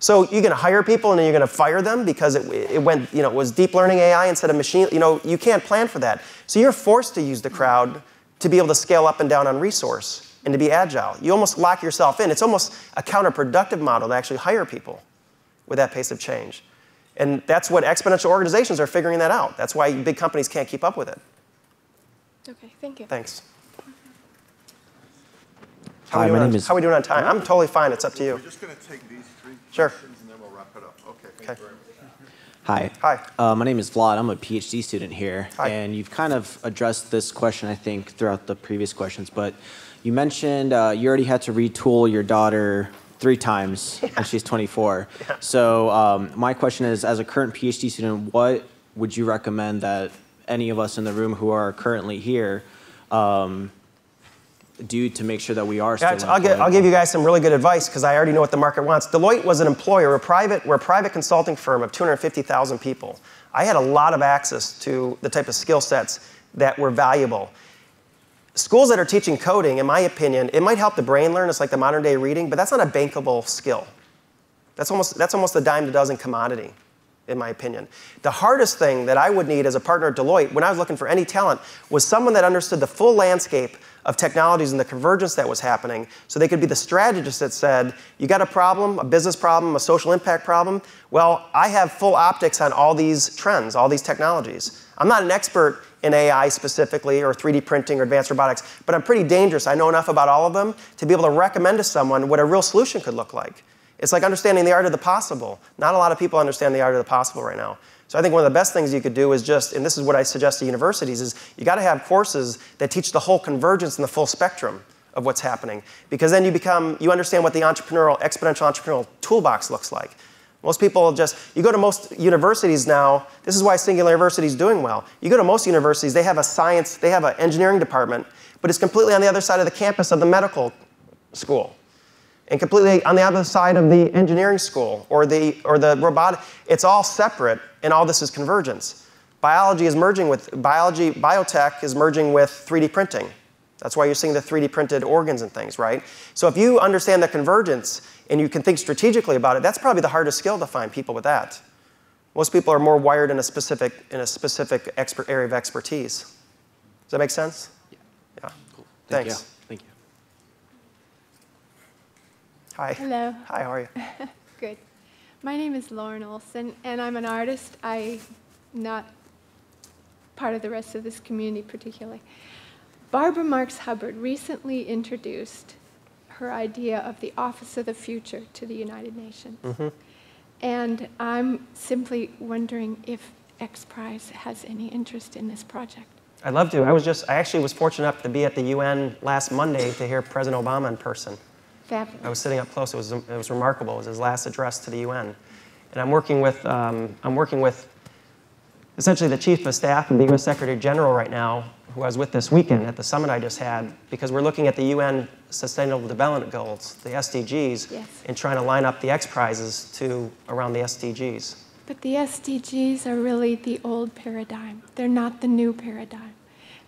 So you're going to hire people and then you're going to fire them because it, it went, you know, it was deep learning AI instead of machine. You know, you can't plan for that. So you're forced to use the crowd to be able to scale up and down on resource and to be agile. You almost lock yourself in. It's almost a counterproductive model to actually hire people with that pace of change. And that's what exponential organizations are figuring that out. That's why big companies can't keep up with it. Okay, thank you. Thanks. Hi, my name is. How are we doing on time? I'm totally fine. It's up to you. We're just going to take these three Sure. and then we'll wrap it up. Okay, thank Okay. you very much. Hi. Hi. Uh, my name is Vlad. I'm a PhD student here. Hi. And you've kind of addressed this question, I think, throughout the previous questions. But you mentioned uh, you already had to retool your daughter three times, and she's 24. So um, my question is, as a current PhD student, what would you recommend that any of us in the room who are currently here um, do to make sure that we are? Yeah, I'll, get, I'll give you guys some really good advice because I already know what the market wants. Deloitte was an employer, we're a private, we're a private consulting firm of 250,000 people. I had a lot of access to the type of skill sets that were valuable. Schools that are teaching coding, in my opinion, it might help the brain learn. It's like the modern day reading, but that's not a bankable skill. That's almost, that's almost a dime a dozen commodity, in my opinion. The hardest thing that I would need as a partner at Deloitte when I was looking for any talent was someone that understood the full landscape of technologies and the convergence that was happening so they could be the strategist that said, you got a problem, a business problem, a social impact problem? Well, I have full optics on all these trends, all these technologies. I'm not an expert in AI specifically or 3D printing or advanced robotics, but I'm pretty dangerous. I know enough about all of them to be able to recommend to someone what a real solution could look like. It's like understanding the art of the possible. Not a lot of people understand the art of the possible right now. So I think one of the best things you could do is just, and this is what I suggest to universities, is you got to have courses that teach the whole convergence and the full spectrum of what's happening. Because then you become, you understand what the entrepreneurial, exponential entrepreneurial toolbox looks like. Most people just, you go to most universities now, this is why Singular University is doing well. You go to most universities, they have a science, they have an engineering department, but it's completely on the other side of the campus of the medical school and completely on the other side of the engineering school or the, or the robotic. It's all separate, and all this is convergence. Biology is merging with, biology, biotech is merging with 3D printing. That's why you're seeing the 3D printed organs and things, right? So if you understand the convergence and you can think strategically about it, that's probably the hardest skill to find people with that. Most people are more wired in a specific, in a specific expert area of expertise. Does that make sense? Yeah. Yeah. Cool. Thank Thanks. You. Thank you. Hi. Hello. Hi, how are you? Good. My name is Lauren Olson, and I'm an artist. I'm not part of the rest of this community particularly. Barbara Marx Hubbard recently introduced her idea of the Office of the Future to the United Nations. Mm-hmm. And I'm simply wondering if X Prize has any interest in this project. I'd love to. I was just, I actually was fortunate enough to be at the UN last Monday to hear President Obama in person. Fabulous. I was sitting up close. It was, it was remarkable. It was his last address to the UN. And I'm working with, um, I'm working with essentially the chief of staff and the U.S. Secretary General right now, who I was with this weekend at the summit I just had, because we're looking at the UN Sustainable Development Goals, the SDGs, Yes. and trying to line up the X prizes to around the SDGs. But the SDGs are really the old paradigm. They're not the new paradigm.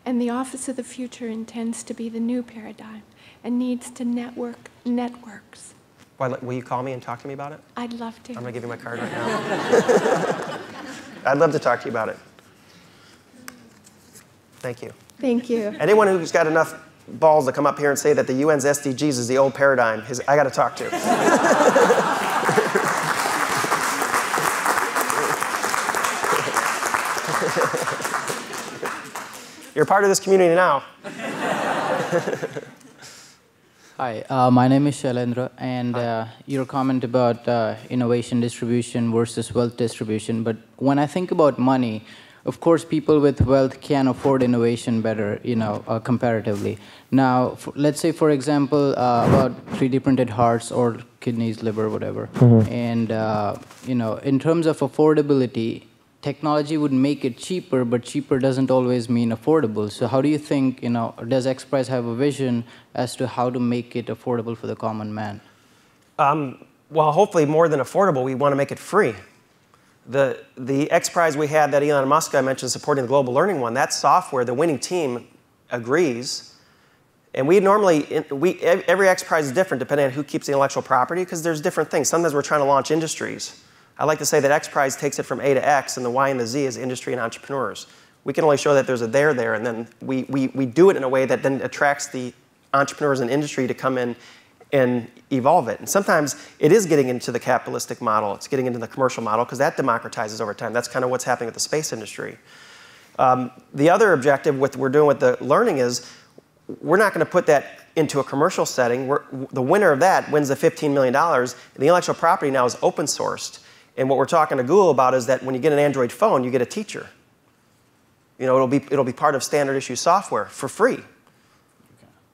And the Office of the Future intends to be the new paradigm and needs to network networks. Why, will you call me and talk to me about it? I'd love to. I'm going to give you my card right now. I'd love to talk to you about it. Thank you. Thank you. Anyone who's got enough balls to come up here and say that the UN's SDGs is the old paradigm, his, I got to talk to. You're part of this community now. Hi, uh, my name is Shailendra, and uh, your comment about uh, innovation distribution versus wealth distribution. But when I think about money, of course, people with wealth can afford innovation better, you know, uh, comparatively. Now, let's say, for example, uh, about 3D printed hearts or kidneys, liver, whatever. And uh, you know, in terms of affordability, technology would make it cheaper, but cheaper doesn't always mean affordable. So how do you think, you know, does XPRIZE have a vision as to how to make it affordable for the common man? Um, well, hopefully more than affordable, we want to make it free. The, the X Prize we had that Elon Musk I mentioned supporting the global learning one, that software, the winning team agrees. And we normally, we, every X Prize is different depending on who keeps the intellectual property because there's different things. Sometimes we're trying to launch industries. I like to say that X Prize takes it from A to X, and the Y and the Z is industry and entrepreneurs. We can only show that there's a there there, and then we, we, we do it in a way that then attracts the entrepreneurs and industry to come in and evolve it. And sometimes it is getting into the capitalistic model, it's getting into the commercial model, because that democratizes over time. That's kind of what's happening with the space industry. Um, the other objective with we're doing with the learning is we're not going to put that into a commercial setting. We're, the winner of that wins the $15 million. The intellectual property now is open sourced. And what we're talking to Google about is that when you get an Android phone, you get a teacher. You know, it'll be, it'll be part of standard issue software for free.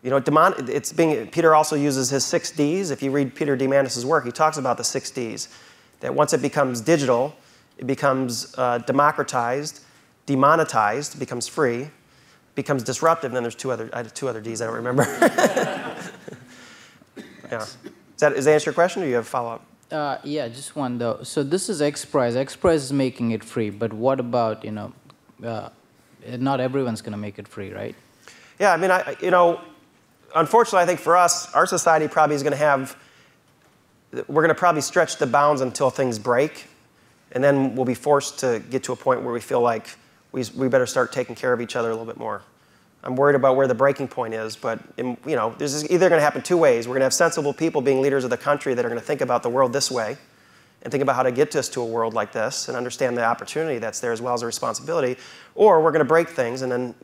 You know, Demon, it's being, Peter also uses his six Ds. If you read Peter Diamandis' work, he talks about the six Ds. That once it becomes digital, it becomes uh, democratized, demonetized, becomes free, becomes disruptive, and then there's two other, I two other Ds I don't remember. yeah. Is that, does that answer your question, or do you have a follow-up? Uh, yeah, just one though. So this is X Prize. X Prize is making it free, but what about you know? Uh, not everyone's going to make it free, right? Yeah, I mean, I, you know, unfortunately, I think for us, our society probably is going to have. We're going to probably stretch the bounds until things break, and then we'll be forced to get to a point where we feel like we, we better start taking care of each other a little bit more. I'm worried about where the breaking point is, but in, you know, this is either going to happen two ways. We're going to have sensible people being leaders of the country that are going to think about the world this way, and think about how to get us to a world like this, and understand the opportunity that's there as well as the responsibility. Or we're going to break things and then,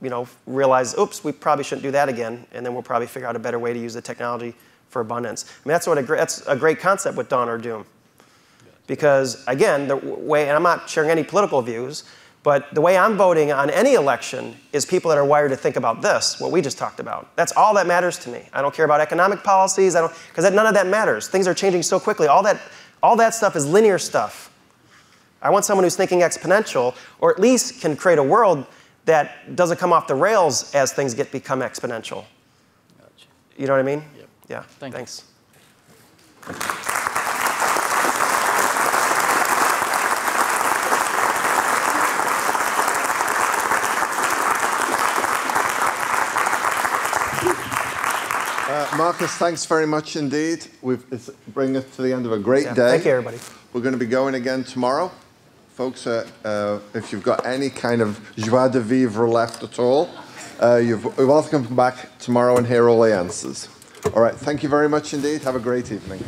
you know, realize, oops, we probably shouldn't do that again, and then we'll probably figure out a better way to use the technology for abundance. I mean, that's what a, that's a great concept with Dawn or Doom. Because again, the way, and I'm not sharing any political views, but the way I'm voting on any election is people that are wired to think about this, what we just talked about. That's all that matters to me. I don't care about economic policies, I don't, because none of that matters. Things are changing so quickly. All that, all that stuff is linear stuff. I want someone who's thinking exponential, or at least can create a world that doesn't come off the rails as things get become exponential. Gotcha. You know what I mean? Yep. Yeah. Thank Thanks. You. Marcus, thanks very much indeed. We've, it's bringing us to the end of a great yeah, day. Thank you, everybody. We're going to be going again tomorrow. Folks, uh, uh, if you've got any kind of joie de vivre left at all, uh, you're welcome to come back tomorrow and hear all the answers. All right, thank you very much indeed. Have a great evening.